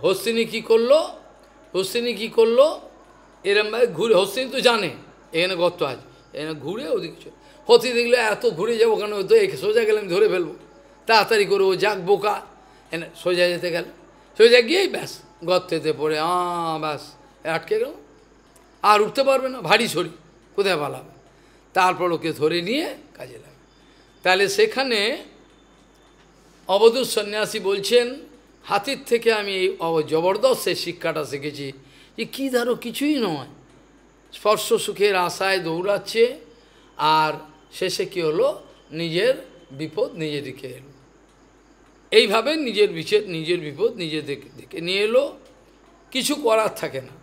হস্তিনী কী করল? হস্তিনী কী করল? এরমভাবে ঘুরে হস্তিনী তো জানে, এখানে গর্ত আছে, এখানে ঘুরে ওদিকে হতি দেখলে এত ঘুরে যাব ওখানে তো সোজা গেলে আমি ধরে ফেলব। তাড়াতাড়ি করে ও যাক বোকা, এনে সোজা যেতে গেল। সোজা গিয়েই ব্যাস, গর্তেতে পড়ে, আ, ব্যাস, আটকে গেল। আর উঠতে পারবে না, ভারী ছড়ি কোথায় পালাবে? তারপর ওকে ধরে নিয়ে কাজে লাগে তাহলে সেখানে অবধূত সন্ন্যাসী বলছেন, হাতির থেকে আমি জবরদস্ত সেই শিক্ষাটা শিখেছি। যে কী ধরো কিছুই নয়। স্পর্শ সুখের আশায় দৌড়াচ্ছে আর শেষে কী হলো? নিজের বিপদ নিজে দিকে এলো। এইভাবে নিজের বিচ্ছেদ নিজের বিপদ নিজে দিকে নিয়ে এলো। কিছু করার থাকে না।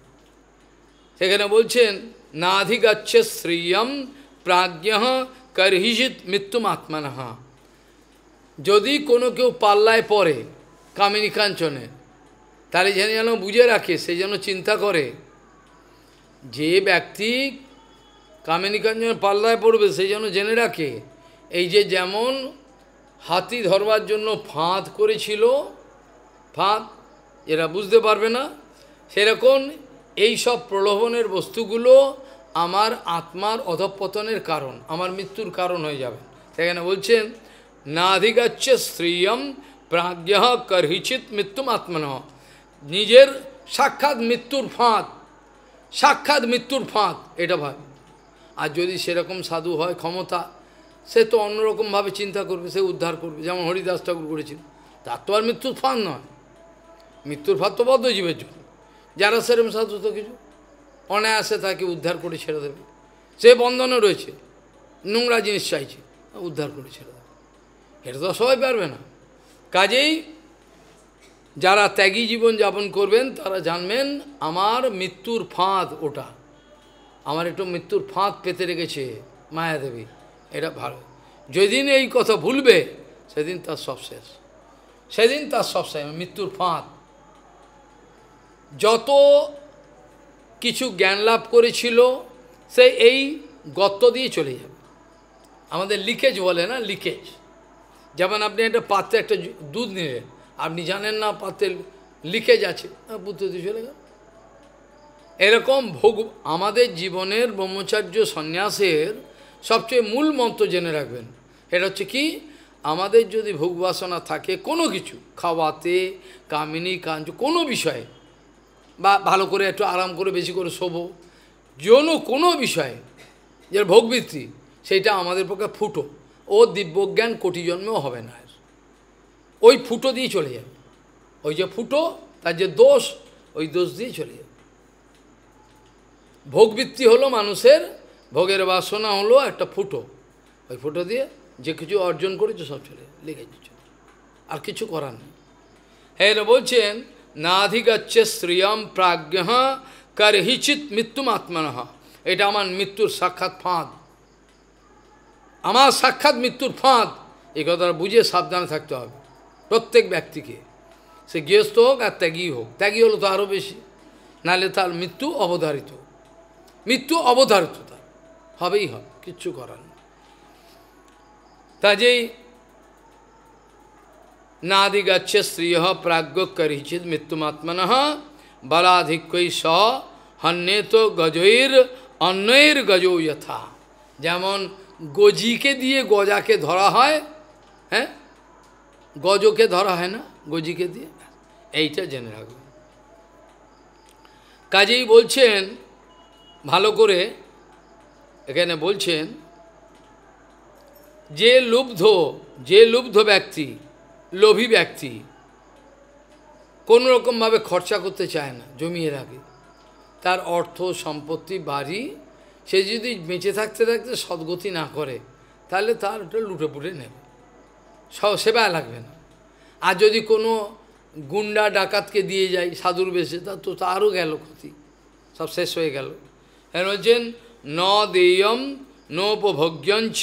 সেখানে বলছেন, নাধিগাচ্ছে শ্রিয়ম প্রাজ্ঞ করহিজিত মৃত্যুম আত্মানহা যদি কোনো কেউ পাল্লায় পড়ে কামিনী কাঞ্চনে তাহলে যেন যেন বুঝে রাখে, সে যেন চিন্তা করে। যে ব্যক্তি কামিনী কাঞ্চনে পাল্লায় পড়বে, সে যেন জেনে রাখে, এই যে যেমন হাতি ধরবার জন্য ফাঁদ করেছিল, ফাঁদ এরা বুঝতে পারবে না, সেরকম এই সব প্রলোভনের বস্তুগুলো আমার আত্মার অধপতনের কারণ, আমার মৃত্যুর কারণ হয়ে যাবে। সেখানে বলছেন না অধিকাচ্ছে স্ত্রীয়ম প্রাজ্ঞ করহিচিত মৃত্যুম আত্মন নিজের সাক্ষাৎ মৃত্যুর ফাঁদ, সাক্ষাৎ মৃত্যুর ফাঁদ, এটা ভাব আর যদি সেরকম সাধু হয় ক্ষমতা, সে তো অন্যরকমভাবে চিন্তা করবে, সে উদ্ধার করবে, যেমন হরিদাস ঠাকুর করেছিল। তার তো আর মৃত্যুর ফাঁদ নয়। মৃত্যুর ফাঁদ তো বদ্ধ জীবের জন্য। যারা সেরকম সাধু, তো কিছু। অনায়াসে তাকে উদ্ধার করে ছেড়ে দেবে। সে বন্ধনে রয়েছে। নোংরা জিনিস চাইছে, উদ্ধার করে ছেড়ে দেবে। এটা তো সবাই পারবে না। কাজেই যারা ত্যাগী জীবন যাপন করবেন, তারা জানবেন আমার মৃত্যুর ফাঁদ ওটা। আমার একটু মৃত্যুর ফাঁদ পেতে রেখেছে মায়াদেবী। এটা ভালো। যেদিন এই কথা ভুলবে, সেদিন তার সব শেষ। সেদিন তার সব শেষ, মৃত্যুর ফাঁদ। যত কিছু জ্ঞান লাভ করেছিল, সে এই গত্ত দিয়ে চলে যাবে। আমাদের লিকেজ বলে না, লিকেজ। যেমন আপনি একটা পাত্রে একটা দুধ নিলেন আপনি জানেন না পাত্রের লিকেজ আছে। দিয়ে চলে গেল। এরকম ভোগ, আমাদের জীবনের ব্রহ্মচার্য সন্ন্যাসের সবচেয়ে মূল মন্ত্র জেনে রাখবেন। এটা হচ্ছে কি, আমাদের যদি ভোগবাসনা থাকে কোনো কিছু, খাওয়াতে, কামিনী, কাঞ্চ, কোনো বিষয়ে, বা ভালো করে একটু আরাম করে বেশি করে শোবো, যেন কোনো বিষয়ে, যে ভোগবৃত্তি, সেইটা আমাদের পক্ষে ফুটো। ও দিব্যজ্ঞান কোটি জন্মেও হবে না। ওই ফুটো দিয়ে চলে যাবে। ওই যে ফুটো, তার যে দোষ, ওই দোষ দিয়ে চলে যাবে। ভোগবৃত্তি হলো মানুষের, ভোগের বাসনা হলো একটা ফুটো। ওই ফুটো দিয়ে যে কিছু অর্জন করেছে সব চলে যাচ্ছে। আর কিছু করার নেই। হ্যাঁ বলছেন, নাধিগচ্ছে শ্রিয়ম প্রাজ্ঞ করহিচিত মৃত্যুমাত্মন। এটা আমার মৃত্যুর সাক্ষাৎ ফাঁদ। আমার সাক্ষাৎ মৃত্যুর ফাঁদ। এই কথাটা বুঝে সাবধানে থাকতে হবে। প্রত্যেক ব্যক্তিকে। সে গৃহস্থ হোক আর ত্যাগী হোক। ত্যাগী হলো তো আরও বেশি। নাহলে তার মৃত্যু অবধারিত। মৃত্যু অবধারিত তার। হবেই হবে, কিচ্ছু করার নেই। কাজেই নাদিগচ্ছে স্ত্রিয় প্রাজ্ঞ করিচিত মৃত্যুমাত্মন বলাধিক্যই স হন্যে তো গজৈর অন্যের গজৌ যথা। যেমন গজিকে দিয়ে গজাকে ধরা হয় হ্যাঁ? গজকে ধরা হয় না, গজিকে দিয়ে। এইটা জেনে রাখবেন কাজেই বলছেন, ভালো করে এখানে বলছেন, যে লুব্ধ যে লুব্ধ ব্যক্তি, লোভী ব্যক্তি, কোনো রকমভাবে খরচা করতে চায় না, জমিয়ে রাখে। তার অর্থ, সম্পত্তি, বাড়ি, সে যদি বেঁচে থাকতে থাকতে সদ্গতি না করে, তাহলে তার ওটা লুটে পুটে নেবে। সেবায় লাগবে না। আর যদি কোনো গুন্ডা ডাকাতকে দিয়ে যায় সাধুর বেশে, তা তো তারও গেল ক্ষতি। সব শেষ হয়ে গেল। এর বলছেন ন দেয়ম নোপভোগ্যঞ্চ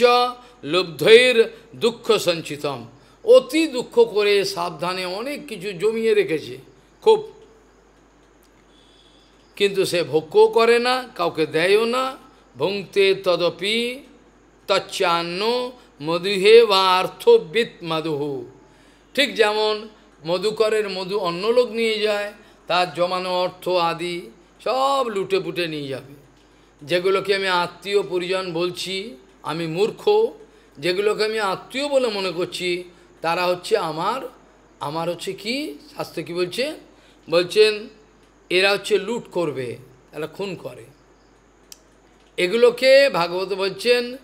লব্ধৈর দুঃখ সঞ্চিতম। অতি দুঃখ করে সাবধানে অনেক কিছু জমিয়ে রেখেছে, খুব। কিন্তু সে ভোগ্যও করে না, কাউকে দেয়ও না, ভুংতে তদপি তচ্চান্ন মধুহে বা আর্থবিত মধুহু। ঠিক যেমন মধুকরের মধু অন্য লোক নিয়ে যায়, তার জমানো অর্থ আদি সব লুটে পুটে নিয়ে যাবে। যেগুলোকে আমি আত্মীয় পরিজন বলছি, আমি মূর্খ। যেগুলোকে আমি আত্মীয় বলে মনে করছি, তারা হচ্ছে আমার আমার হচ্ছে কি? শাস্ত্র কি বলছে? বলছেন, এরা হচ্ছে লুট করবে এরা খুন করে। এগুলোকে ভাগবত বলছেন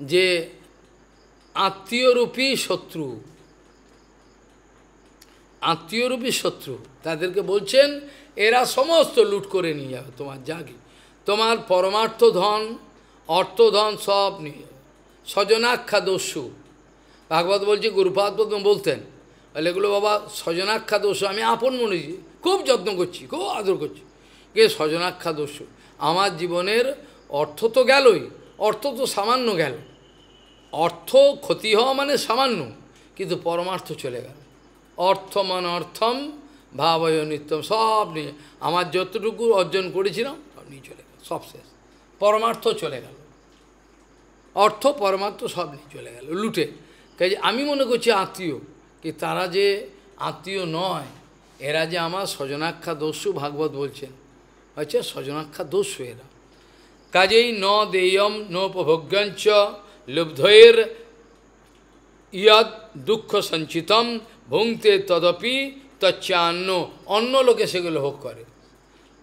যে আত্মীয়রূপী শত্রু। আত্মীয়রূপী শত্রু। তাদেরকে বলছেন, এরা সমস্ত লুট করে নিয়ে যাবে তোমার জাগে তোমার পরমার্থ ধন অর্থধন সব নিয়ে স্বজনাখ্যা দস্যু। ভাগবত বলছে, গুরুপাদ বলতেন, বলে এগুলো বাবা স্বজনাখ্যা দস্যু। আমি আপন মনেছি খুব যত্ন করছি, খুব আদর করছি। কে স্বজনাখ্যা দস্যু? আমার জীবনের অর্থ তো গেলই, অর্থ তো সামান্য গেল। অর্থ ক্ষতি হওয়া মানে সামান্য, কিন্তু পরমার্থ চলে গেল। অর্থমান অর্থম, ভাবয় নিত্যম সব নিয়ে। আমার যতটুকু অর্জন করেছিলাম, সব নিয়ে চলে গেল, সব শেষ। পরমার্থ চলে গেল। অর্থ, পরমার্থ সব নিয়ে চলে গেল, লুটে। কাজে আমি মনে করছি আত্মীয়, কি তারা যে আত্মীয় নয়, এরা যে আমার স্বজনাখ্যা দস্যু ভাগবত বলছেন আচ্ছা স্বজনাক্ষা দস্যু এরা। কাজেই ন দেয়ম নোপভোগ্যঞ্চ লুব্ধের ইয়াদ দুঃখ সঞ্চিতম, ভুংতে তদপি তচ্চান্ন। অন্য লোকে সেগুলো ভোগ করে।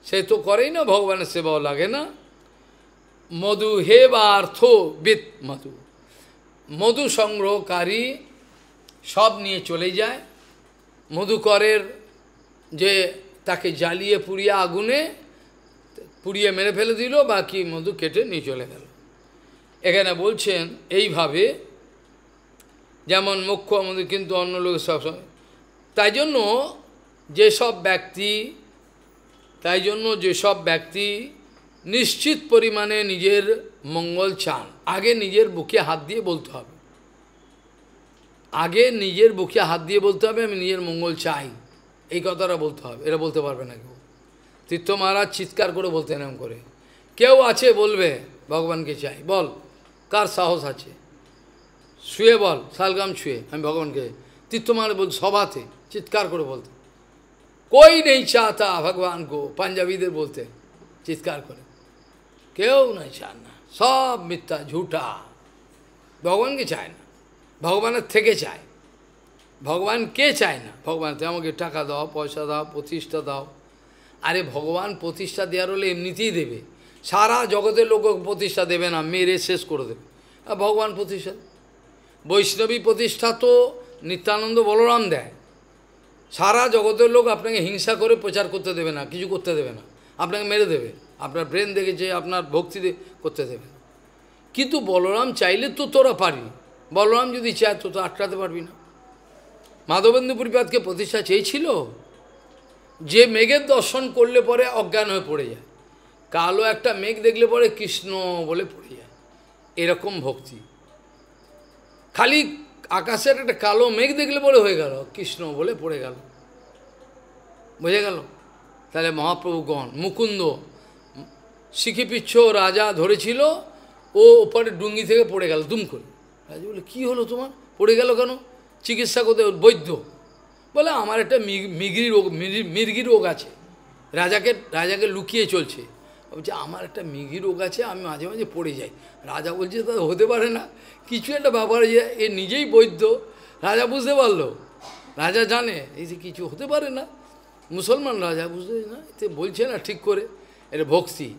সে তো করেই না, ভগবানের সেবাও লাগে না। মধু হে বা অর্থ বিত মধু। মধু সংগ্রহকারী সব নিয়ে চলে যায়। মধুকরের যে তাকে জ্বালিয়ে পুড়িয়ে আগুনে পুড়িয়ে মেরে ফেলে দিল, বাকি মধু কেটে নিয়ে চলে গেল। এখানে বলছেন এইভাবে, যেমন মুখ্য আমাদের কিন্তু অন্য লোক সবসময় তাই জন্য যেসব ব্যক্তি, তাই জন্য যেসব ব্যক্তি নিশ্চিত পরিমাণে নিজের মঙ্গল চান, আগে নিজের বুকে হাত দিয়ে বলতে হবে। আগে নিজের বুকে হাত দিয়ে বলতে হবে, আমি নিজের মঙ্গল চাই। এই কথাটা বলতে হবে, এটা বলতে পারবে না কেউ। তীর্থ মহারাজ চিৎকার করে বলতে এরম করে। কেউ আছে বলবে, ভগবানকে চাই, বল। কার সাহস আছে? শুয়ে বল শালগাম ছুঁয়ে আমি ভগবানকে। তীর্থ মহারাজ বল সভাতে, চিৎকার করে বলতে। কই নেই চাতা ভগবান কো পাঞ্জাবিদের বলতে, চিৎকার করে। কেউ নাই চান না, সব মিথ্যা ঝুঠা ভগবানকে চায় না, ভগবানের থেকে চায়। ভগবান কে চায় না? ভগবান আমাকে টাকা দাও, পয়সা দাও, প্রতিষ্ঠা দাও। আরে ভগবান প্রতিষ্ঠা দেওয়ার হলে এমনিতেই দেবে। সারা জগতের লোক প্রতিষ্ঠা দেবে না, মেরে শেষ করে দেবে। ভগবান প্রতিষ্ঠা? বৈষ্ণবী প্রতিষ্ঠা তো নিত্যানন্দ বলরাম দেয়। সারা জগতের লোক আপনাকে হিংসা করে প্রচার করতে দেবে না, কিছু করতে দেবে না। আপনাকে মেরে দেবে, আপনার ব্রেন দেখেছে, আপনার ভক্তি করতে দেবে। কিন্তু বলরাম চাইলে তো তোরা পারি বলরাম যদি চায় তো তো আটকাতে পারবি না। মাধবেন্দ্র পরিপাতকে প্রতিষ্ঠা চেয়েছিল যে মেঘের দর্শন করলে পরে অজ্ঞান হয়ে পড়ে যায়। কালো একটা মেঘ দেখলে পরে কৃষ্ণ বলে পড়ে যায়। এরকম ভক্তি। খালি আকাশের একটা কালো মেঘ দেখলে পরে হয়ে গেল, কৃষ্ণ বলে পড়ে গেল। বুঝে গেল? তাহলে মহাপ্রভুগণ মুকুন্দ শিখিপিচ্ছ রাজা ধরেছিল, ও ওপরে ডুঙ্গি থেকে পড়ে গেল, দুম করে। রাজা বলে, কী হলো তোমার? পড়ে গেল কেন? চিকিৎসা করতে বৈদ্য। বলে, আমার একটা মিগরি রোগ মির্গি রোগ আছে। রাজাকে রাজাকে লুকিয়ে চলছে। বলছে, আমার একটা মিঘি রোগ আছে, আমি মাঝে মাঝে পড়ে যাই। রাজা বলছে, তা হতে পারে না। কিছু একটা ব্যাপার যে এ নিজেই বৈদ্য। রাজা বুঝতে পারল। রাজা জানে, এই যে কিছু হতে পারে না। মুসলমান রাজা বুঝতে না, এতে বলছে না ঠিক করে। এটা ভক্তি।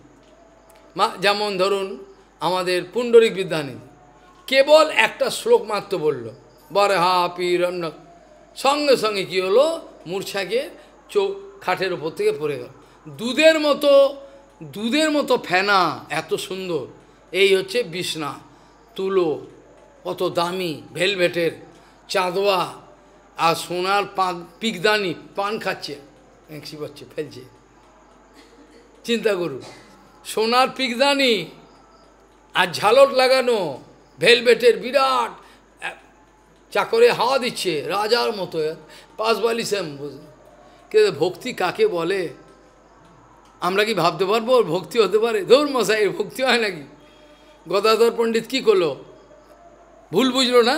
মা, যেমন ধরুন আমাদের পুণ্ডরিক বিদ্যানিধি কেবল একটা শ্লোক মাত্র বলল, বরে হা পীর সঙ্গে সঙ্গে কী হলো? মূর্ছাকে চোখ খাটের ওপর থেকে পড়ে গেল। দুধের মতো দুধের মতো ফেনা, এত সুন্দর। এই হচ্ছে বিছনা, তুলো কত দামি, ভেলভেটের, চাঁদোয়া আর সোনার পান পিকদানি, পান খাচ্ছে এঁকসি পাচ্ছে, ফেলছে। চিন্তা করুন, সোনার পিকদানি আর ঝালট লাগানো, ভেলভেটের বিরাট চাকরে হাওয়া দিচ্ছে, রাজার মতো পাঁচবালি শ্যাম কিন্তু ভক্তি কাকে বলে? আমরা কি ভাবতে পারব? ওর ভক্তি হতে পারে? ধর মশাই, এর ভক্তি হয় নাকি? গদাধর পণ্ডিত কি করল? ভুল বুঝলো না?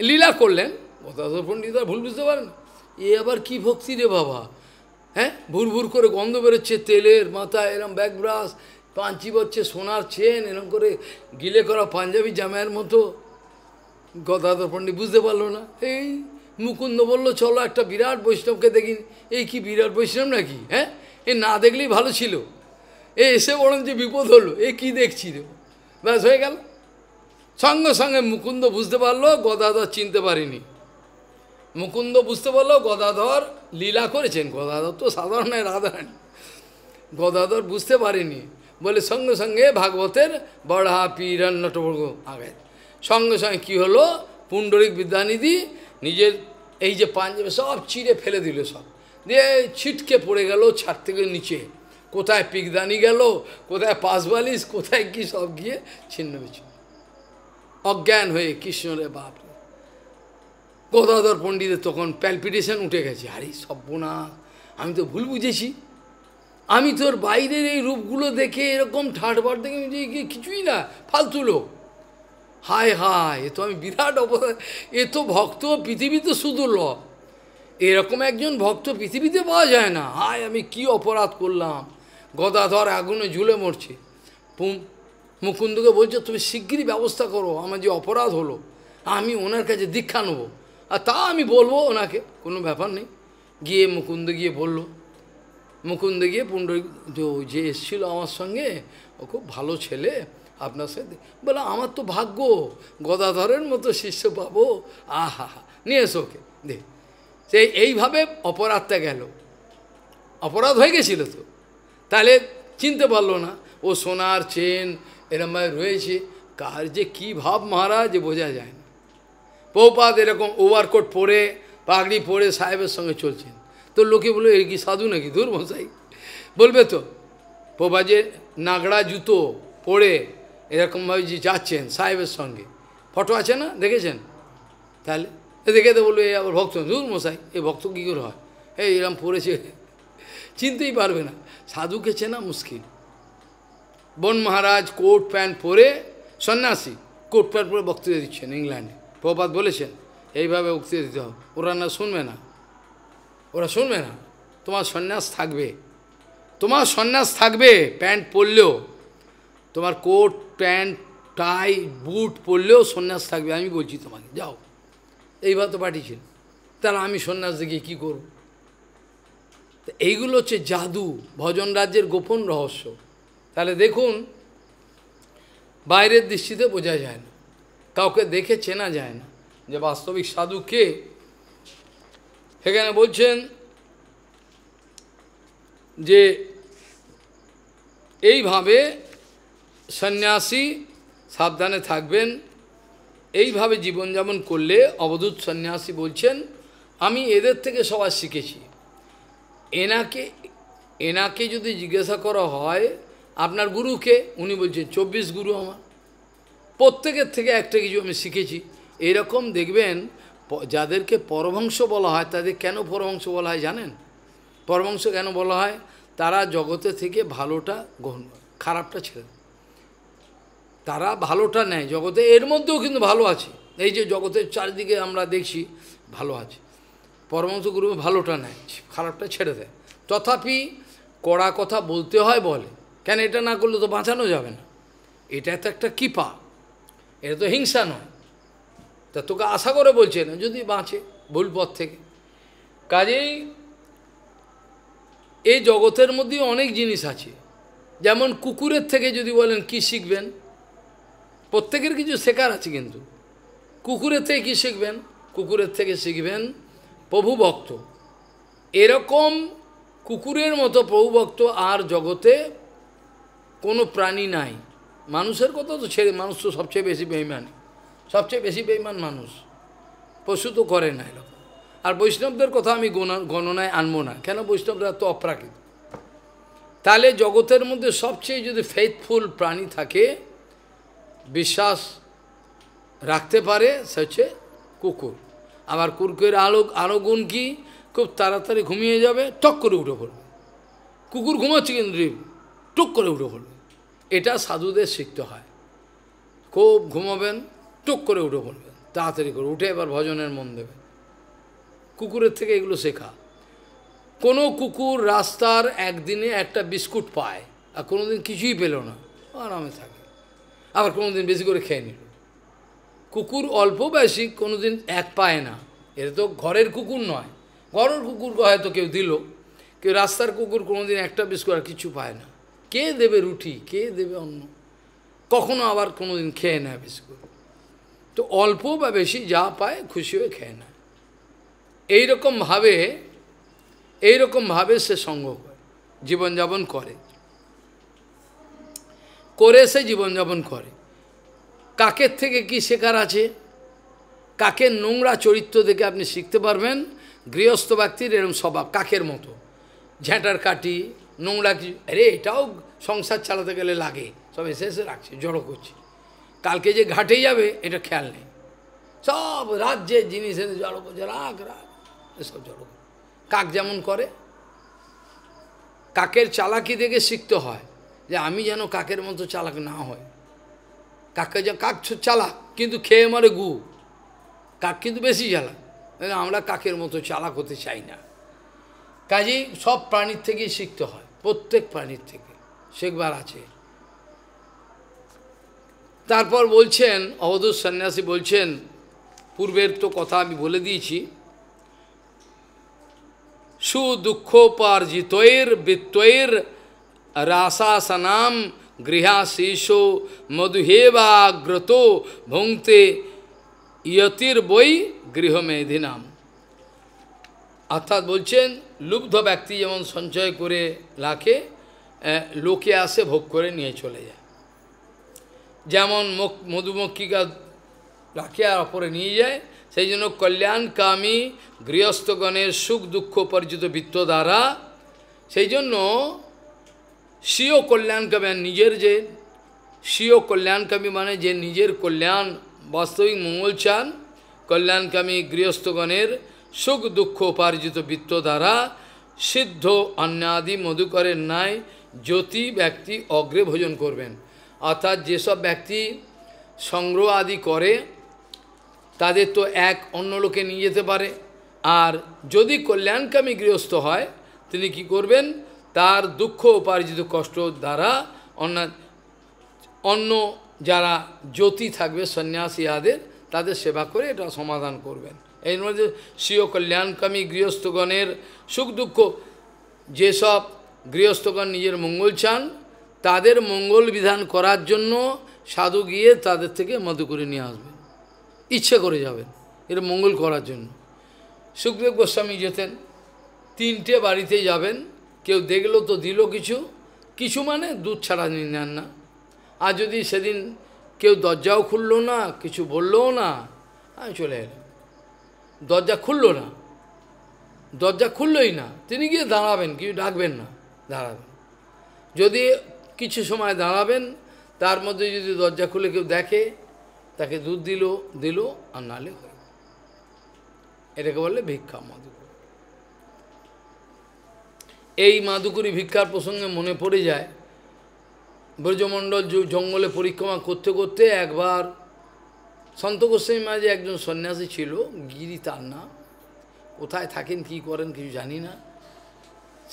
লীলা করলেন। গদাধর পণ্ডিত আর ভুল বুঝতে পারেন এ আবার কি ভক্তি রে বাবা? হ্যাঁ? ভুর ভুর করে গন্ধ বেরোচ্ছে, তেলের মাথায় এরম ব্যাক ব্রাশ, পাঞ্চি বচ্ছে, সোনার চেন, এরম করে গিলে করা পাঞ্জাবি জামাইয়ের মতো। গদাধর পণ্ডিত বুঝতে পারল না। এই মুকুন্দ বলল, চলো একটা বিরাট বৈষ্ণবকে দেখি। এই কি বিরাট বৈষ্ণব নাকি? হ্যাঁ? এ না দেখলেই ভালো ছিল। এ এসে বরং যে বিপদ হলো, এ কি দেখছি রে? ব্যাস হয়ে গেল। সঙ্গে সঙ্গে মুকুন্দ বুঝতে পারল, গদাধর চিনতে পারিনি। মুকুন্দ বুঝতে পারল, গদাধর লীলা করেছেন। গদাধর তো সাধারণ রাধারানী। গদাধর বুঝতে পারেনি। বলে সঙ্গে সঙ্গে ভাগবতের বড়া পীরন নটবর্গ আগে সঙ্গে সঙ্গে কী হলো? পুণ্ডরিক বিদ্যানিধি নিজের এই যে পাঞ্জাবে সব চিড়ে ফেলে দিল সব। দিয়ে ছিটকে পড়ে গেল ছাদ থেকে নিচে। কোথায় পিকদানি গেল, কোথায় পাশবালিশ কোথায় কি সব গিয়ে ছিন্ন বিচ্ছিন্ন অজ্ঞান হয়ে কৃষ্ণরে বাপ গদাধর পণ্ডিতের তখন প্যালপিটেশন উঠে গেছে। আরে সব্যনা আমি তো ভুল বুঝেছি। আমি তোর বাইরের এই রূপগুলো দেখে এরকম ঠাটবার দেখে কিছুই না, ফালতু লোক। হায় হায়, এ তো আমি বিরাট অপরাধ এ তো ভক্ত পৃথিবীতে সুদুর্লভ এরকম একজন ভক্ত পৃথিবীতে পাওয়া যায় না। হায়, আমি কি অপরাধ করলাম। গদাধর আগুনে ঝুলে মরছে। মুকুন্দকে বলছে, তুমি শিগগিরই ব্যবস্থা করো। আমার যে অপরাধ হলো, আমি ওনার কাছে দীক্ষা নেব। আর তা আমি বলব ওনাকে, কোনো ব্যাপার নেই। গিয়ে মুকুন্দ গিয়ে বলল, মুকুন্দ গিয়ে পুণ্ড যে এসেছিল আমার সঙ্গে, ও খুব ভালো ছেলে, আপনার সাথে বলে, আমার তো ভাগ্য, গদাধরের মতো শিষ্য পাবো। আহা হা নিয়ে এসো ওকে দেখ সেই এইভাবে অপরাধটা গেল। অপরাধ হয়ে গেছিল তো। তাহলে চিনতে পারল না, ও সোনার চেন এরমভাবে রয়েছে, কার যে কী ভাব মহারাজ বোঝা যায় না। পৌপাত এরকম ওভারকোট পরে, পাগড়ি পরে সাহেবের সঙ্গে চলছেন। তো লোকে বলে এর কি সাধু নাকি দূর মশাই? বলবে তো পোপা যে নাগড়া জুতো পরে এরকমভাবে যে যাচ্ছেন সাহেবের সঙ্গে। ফটো আছে না? দেখেছেন? তাহলে দেখে তো বলবে আবার ভক্ত দূর মশাই, এই ভক্ত কী করে হয়? এই এরম পড়েছে। চিনতেই পারবে না। সাধুকে চেনা মুশকিল। বন মহারাজ কোট প্যান্ট পরে সন্ন্যাসী কোট প্যান্ট পরে বক্তৃতা দিচ্ছেন ইংল্যান্ডে। প্রপাত বলেছেন, এইভাবে বক্তৃতা দিতে হবে। ওরা না শুনবে না। ওরা শুনবে না। তোমার সন্ন্যাস থাকবে। তোমার সন্ন্যাস থাকবে প্যান্ট পরলেও, তোমার কোট প্যান্ট, টাই, বুট পরলেও সন্ন্যাস থাকবে। আমি বলছি তোমাকে, যাও। এইবার তো পাঠিয়েছেন। তাহলে আমি সন্ন্যাস দেখে কী করব? এইগুলো হচ্ছে জাদু, ভজন রাজ্যের গোপন রহস্য। তাহলে দেখুন, বাইরের দৃষ্টিতে বোঝা যায় না, কাউকে দেখে চেনা যায় না যে বাস্তবিক সাধু কে। সেখানে বলছেন যে এইভাবে সন্ন্যাসী সাবধানে থাকবেন এইভাবে জীবনযাপন করলে অবধূত সন্ন্যাসী বলছেন, আমি এদের থেকে সবাই শিখেছি। এনাকে এনাকে যদি জিজ্ঞাসা করা হয়, আপনার গুরুকে, উনি বলছেন, চব্বিশ গুরু আমার। প্রত্যেকের থেকে একটা কিছু আমি শিখেছি। এরকম দেখবেন যাদেরকে পরবংশ বলা হয়, তাদের কেন পরবংশ বলা হয় জানেন? পরবংশ কেন বলা হয়? তারা জগতে থেকে ভালোটা গ্রহণ খারাপটা ছেড়ে তারা ভালোটা নেয় জগতে, এর মধ্যেও কিন্তু ভালো আছে। এই যে জগতের চারিদিকে আমরা দেখছি, ভালো আছে। পরমংশ গুরু ভালোটা নেয়, খারাপটা ছেড়ে দেয়। তথাপি কড়া কথা বলতে হয় বলে। কেন এটা না করলে তো বাঁচানো যাবে না? এটা তো একটা কৃপা। এটা তো হিংসা নয়। তা তোকে আশা করে বলছে না, যদি বাঁচে ভুল পথ থেকে। কাজেই এই জগতের মধ্যে অনেক জিনিস আছে। যেমন কুকুরের থেকে যদি বলেন, কি শিখবেন? প্রত্যেকের কিছু শেখার আছে কিন্তু। কুকুরের থেকে কী শিখবেন? কুকুরের থেকে শিখবেন প্রভু ভক্ত। এরকম কুকুরের মতো প্রভু ভক্ত আর জগতে কোনো প্রাণী নাই। মানুষের কথা তো ছেড়ে, মানুষ তো সবচেয়ে বেশি বেইমান সবচেয়ে বেশি বেইমান মানুষ। পশু তো করে না এরকম। আর বৈষ্ণবদের কথা আমি গণনায় আনব না। কেন? বৈষ্ণবরা তো অপ্রাকৃত। তাহলে জগতের মধ্যে সবচেয়ে যদি ফেথফুল প্রাণী থাকে বিশ্বাস রাখতে পারে, সে হচ্ছে কুকুর। আবার কুকুরের আলো আলো গুণ কি? খুব তাড়াতাড়ি ঘুমিয়ে যাবে, টক করে উঠে পড়বে। কুকুর ঘুমাচ্ছে কিন্তু টুক করে উঠে পড়বে। এটা সাধুদের শিখতে হয়। খুব ঘুমাবেন, টুক করে উঠে পড়বেন, তাড়াতাড়ি করে উঠে এবার ভজনের মন দেবেন। কুকুরের থেকে এগুলো শেখা। কোনো কুকুর রাস্তার একদিনে একটা বিস্কুট পায়, আর কোনোদিন কিছুই পেল না। আরামে থাকে। আবার কোনোদিন বেশি করে খেয়ে নিল। কুকুর অল্প বেশি কোনোদিন এক পায় না। এটা তো ঘরের কুকুর নয়। ঘরের কুকুর হয়তো কেউ দিল, কেউ রাস্তার কুকুর কোনোদিন একটা বিস্কুট আর কিছু পায় না। কে দেবে রুটি? কে দেবে অন্য কখনো আবার কোনোদিন খেয়ে নেয় বিস্কুট। তো অল্প বা বেশি যা পায় খুশি হয়ে খেয়ে নেয়। এইরকমভাবে এইরকমভাবে সে সঙ্গ করে, জীবনযাপন করে। করে সে জীবনযাপন করে। কাকের থেকে কি শেখার আছে? কাকের নোংরা চরিত্র দেখে আপনি শিখতে পারবেন। গৃহস্থ ব্যক্তির এরম স্বভাব, কাকের মতো। ঝ্যাঁটার কাটি নোংরা কি আরে, এটাও সংসার চালাতে গেলে লাগে। সব এসে এসে রাখছে, জড়ো করছে। কালকে যে ঘাটে যাবে, এটা খেয়াল নেই। সব রাজ্যের জিনিস এনে জড়ো করছে। রাগ রাগ, এসব জড়ো কাক যেমন করে, কাকের চালাকি দেখে শিখতে হয়। যে আমি যেন কাকের মতো চালাক না হয়। কাকে যা কাক চালাক, কিন্তু খেয়ে মারে গু। কাক কিন্তু বেশি চালাক। আমরা কাকের মতো চালাক হতে চাই না। কাজেই সব প্রাণীর থেকেই শিখতে হয়, প্রত্যেক প্রাণীর থেকে। শেখবার আছে। তারপর বলছেন, অবধূত সন্ন্যাসী বলছেন, পূর্বের তো কথা আমি বলে দিয়েছি। সুদুঃখোপার্জিতৈর বৃত্তৈর রাসাসনাম গৃহাশীষো মধুহেবাগ্রত ভুংতে ইয়তির বই গৃহমেধিনাম। অর্থাৎ বলছেন, লুব্ধ ব্যক্তি যেমন সঞ্চয় করে রাখে লোকে আসে ভোগ করে নিয়ে চলে যায়। যেমন মধুমক্ষিকা রাখে আর অপরে নিয়ে যায়, সেই জন্য কল্যাণকামী গৃহস্থগণের সুখ দুঃখ পরিচিত বৃত্ত দ্বারা, সেই জন্য স্বীয় কল্যাণকামী নিজের যে, স্বীয় কল্যাণকামী মানে যে নিজের কল্যাণ, বাস্তবিক মঙ্গল চান কল্যাণকামী গৃহস্থগণের সুখ দুঃখ উপার্জিত বৃত্ত দ্বারা সিদ্ধ অন্যাদি মধুকরের ন্যায় জ্যোতি ব্যক্তি অগ্রে ভোজন করবেন। অর্থাৎ যেসব ব্যক্তি সংগ্রহ আদি করে, তাদের তো এক অন্য লোকে নিয়ে যেতে পারে। আর যদি কল্যাণকামী গৃহস্থ হয়, তিনি কি করবেন? তার দুঃখ উপার্জিত কষ্ট দ্বারা অন্য অন্য যারা জ্যোতি থাকবে, সন্ন্যাসী আদের, তাদের সেবা করে এটা সমাধান করবেন। এর মধ্যে স্বীয় কল্যাণকামী গৃহস্থগণের সুখ দুঃখ, যেসব গৃহস্থগণ নিজের মঙ্গল চান, তাদের মঙ্গল বিধান করার জন্য সাধু গিয়ে তাদের থেকে মধু করে নিয়ে আসবেন। ইচ্ছে করে যাবেন, এর মঙ্গল করার জন্য। সুখদেব গোস্বামী যেতেন, তিনটে বাড়িতে যাবেন কেউ দেখল তো দিল কিছু? কিছু মানে দুধ ছাড়া নেন না। আর যদি সেদিন কেউ দরজাও খুললো না, কিছু বললও না, আমি চলে এলাম। দরজা খুললো না। দরজা খুললই না। তিনি গিয়ে দাঁড়াবেন কিছু ডাকবেন না, দাঁড়াবেন। যদি কিছু সময় দাঁড়াবেন, তার মধ্যে যদি দরজা খুলে কেউ দেখে, তাকে দুধ দিল দিল, আর নালে হয়ে এটাকে বললে ভিক্ষা মাধুকর এই মাধুকরী ভিক্ষার প্রসঙ্গে মনে পড়ে যায়, ব্রজমণ্ডল জঙ্গলে পরিক্রমা করতে করতে একবার সন্ত গোস্বামী মাঝে একজন সন্ন্যাসী ছিল, গিরি তার নাম। কোথায় থাকেন, কি করেন কিছু জানি না।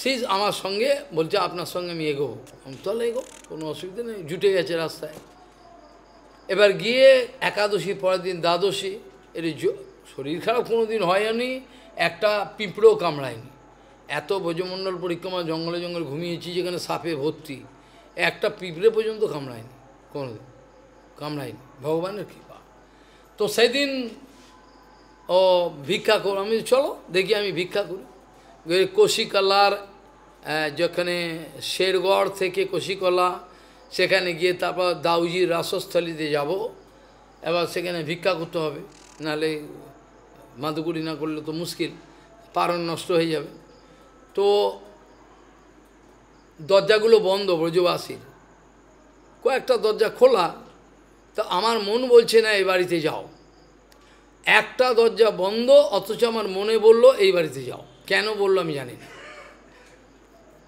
সেই আমার সঙ্গে বলছে, আপনার সঙ্গে আমি এগোবো। আমি তাহলে এগো কোনো অসুবিধা নেই, জুটে গেছে রাস্তায়। এবার গিয়ে একাদশী পরের দিন দ্বাদশী, এর শরীর খারাপ কোনো দিন হয়নি, একটা পিঁপড়েও কামড়ায়নি। এত ব্রজমণ্ডল পরিক্রমা, জঙ্গলে জঙ্গলে ঘুমিয়েছি যেখানে সাপে ভর্তি। একটা পিঁপড়ে পর্যন্ত কামড়ায়নি কোনো কামড়ায়নি, ভগবানের কৃপা। তো সেদিন ও ভিক্ষা কর, আমি চলো, দেখি আমি ভিক্ষা করি। কশিকলার যেখানে শেরগড় থেকে কশিকলা, সেখানে গিয়ে তারপর দাউজির রাসস্থলীতে যাব। এবার সেখানে ভিক্ষা করতে হবে। নাহলে মাদুকুরি না করলে তো মুশকিল, পারণ নষ্ট হয়ে যাবে। তো দরজাগুলো বন্ধ ব্রজবাসীর। কয়েকটা দরজা খোলা, তো আমার মন বলছে না এই বাড়িতে যাও। একটা দরজা বন্ধ, অথচ আমার মনে বলল এই বাড়িতে যাও। কেন বলল আমি জানি না।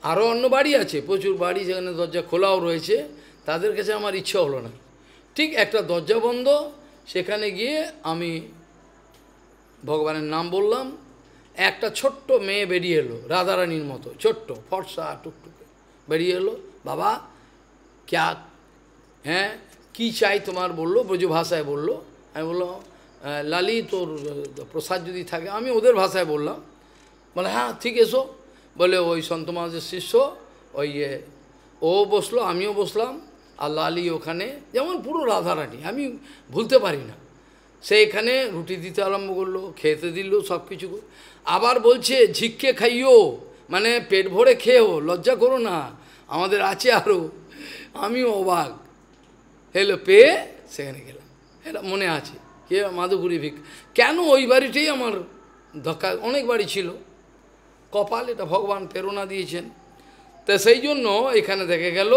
আরও অন্য বাড়ি আছে, প্রচুর বাড়ি যেখানে দরজা খোলাও রয়েছে, তাদের কাছে আমার ইচ্ছা হলো না। ঠিক একটা দরজা বন্ধ, সেখানে গিয়ে আমি ভগবানের নাম বললাম একটা ছোট্ট মেয়ে বেরিয়ে এলো, রাধারানীর মতো, ছোট্ট, ফর্সা, টুকটুকে। বেরিয়ে এলো, বাবা, ক্যা হ্যাঁ কী চাই তোমার? বলল, ব্রজ ভাষায় বলল। আমি বলল লালি, তোর প্রসাদ যদি থাকে। আমি ওদের ভাষায় বললাম, বলে হ্যাঁ ঠিক এসো। বলে, ওই সন্ত মহাজের শিষ্য, ওই ও বসল, আমিও বসলাম, আর লালি ওখানে। যেমন পুরো রাধারানী, আমি ভুলতে পারি না। সে এখানে রুটি দিতে আরম্ভ করল, খেতে দিল, সব কিছু আবার বলছে, ঝিক্কে খাইও মানে পেট ভরে খেয়েও লজ্জা করো না, আমাদের আছে আরও আমিও অবাক। হেলো পেয়ে সেখানে গেলাম। এটা মনে আছে। কে মাধুগুরি ভিক কেন ওই বাড়িটাই আমার ধক্কা, অনেক বাড়ি ছিল। কপাল, এটা ভগবান প্রেরণা দিয়েছেন। তা সেই জন্য এখানে দেখে গেল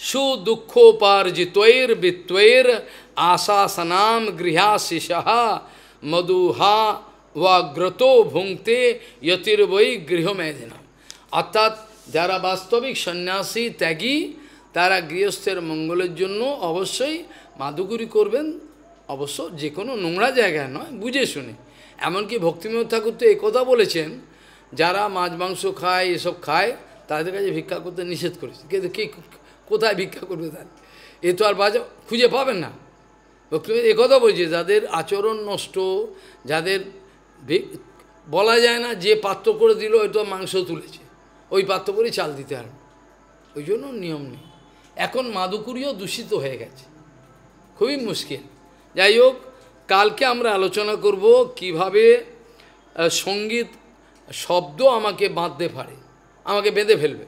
সুদুঃখোপার্জিত্বৈর বিত্বৈর আশাসনাম গৃহাশিষা মধুহা ওয়াগ্রত ভুংতে যতির্বৈ গৃহমেধিনাম অর্থাৎ যারা বাস্তবিক সন্ন্যাসী ত্যাগী, তারা গৃহস্থের মঙ্গলের জন্য অবশ্যই মাদুগুরি করবেন। অবশ্য যে কোনো নোংরা জায়গায় নয়, বুঝে শুনে। এমনকি ভক্তিময় ঠাকুর তো কথা বলেছেন, যারা মাছ, মাংস খায়, এসব খায়, তাদের কাছে ভিক্ষা করতে নিষেধ করেছে। কিন্তু কে, কোথায় ভিক্ষা করবে তার এ তো আর বাজা, খুঁজে পাবেন না। ভক্তিময় কথা বলছে, যাদের আচরণ নষ্ট, যাদের বলা যায় না যে পাত্র করে দিল, হয়তো মাংস তুলেছে। ওই পাত্র করে চাল দিতে আর ওই জন্য নিয়ম নেই। এখন মাদুকুরিও দূষিত হয়ে গেছে। খুবই মুশকিল। যাই হোক, কালকে আমরা আলোচনা করব কীভাবে সংগীত শব্দ আমাকে বাঁধতে পারে। আমাকে বেঁধে ফেলবে।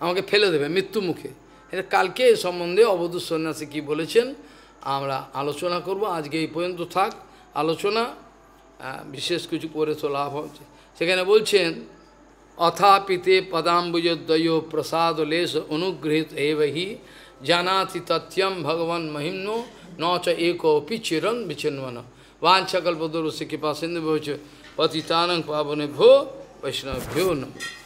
আমাকে ফেলে দেবে মৃত্যু মুখে এটা কালকে এ সম্বন্ধে অবধূত সন্ন্যাসী কী বলেছেন আমরা আলোচনা করব আজকে এই পর্যন্ত থাক আলোচনা বিশেষ কিছু করে তো লাভ হচ্ছে সেখানে বলছেন অথাপিতে পদাম্বুজদ্বয় প্রসাদ লেশ অনুগৃহীত এবহি জানাতি তথ্যম ভগবান মহিম্নো न च एकोपि चिरन विचिन्वन वाछकल्पदुर से कृपा सिंधु पतितानंग पावने भो वैष्णवभ्यो नमः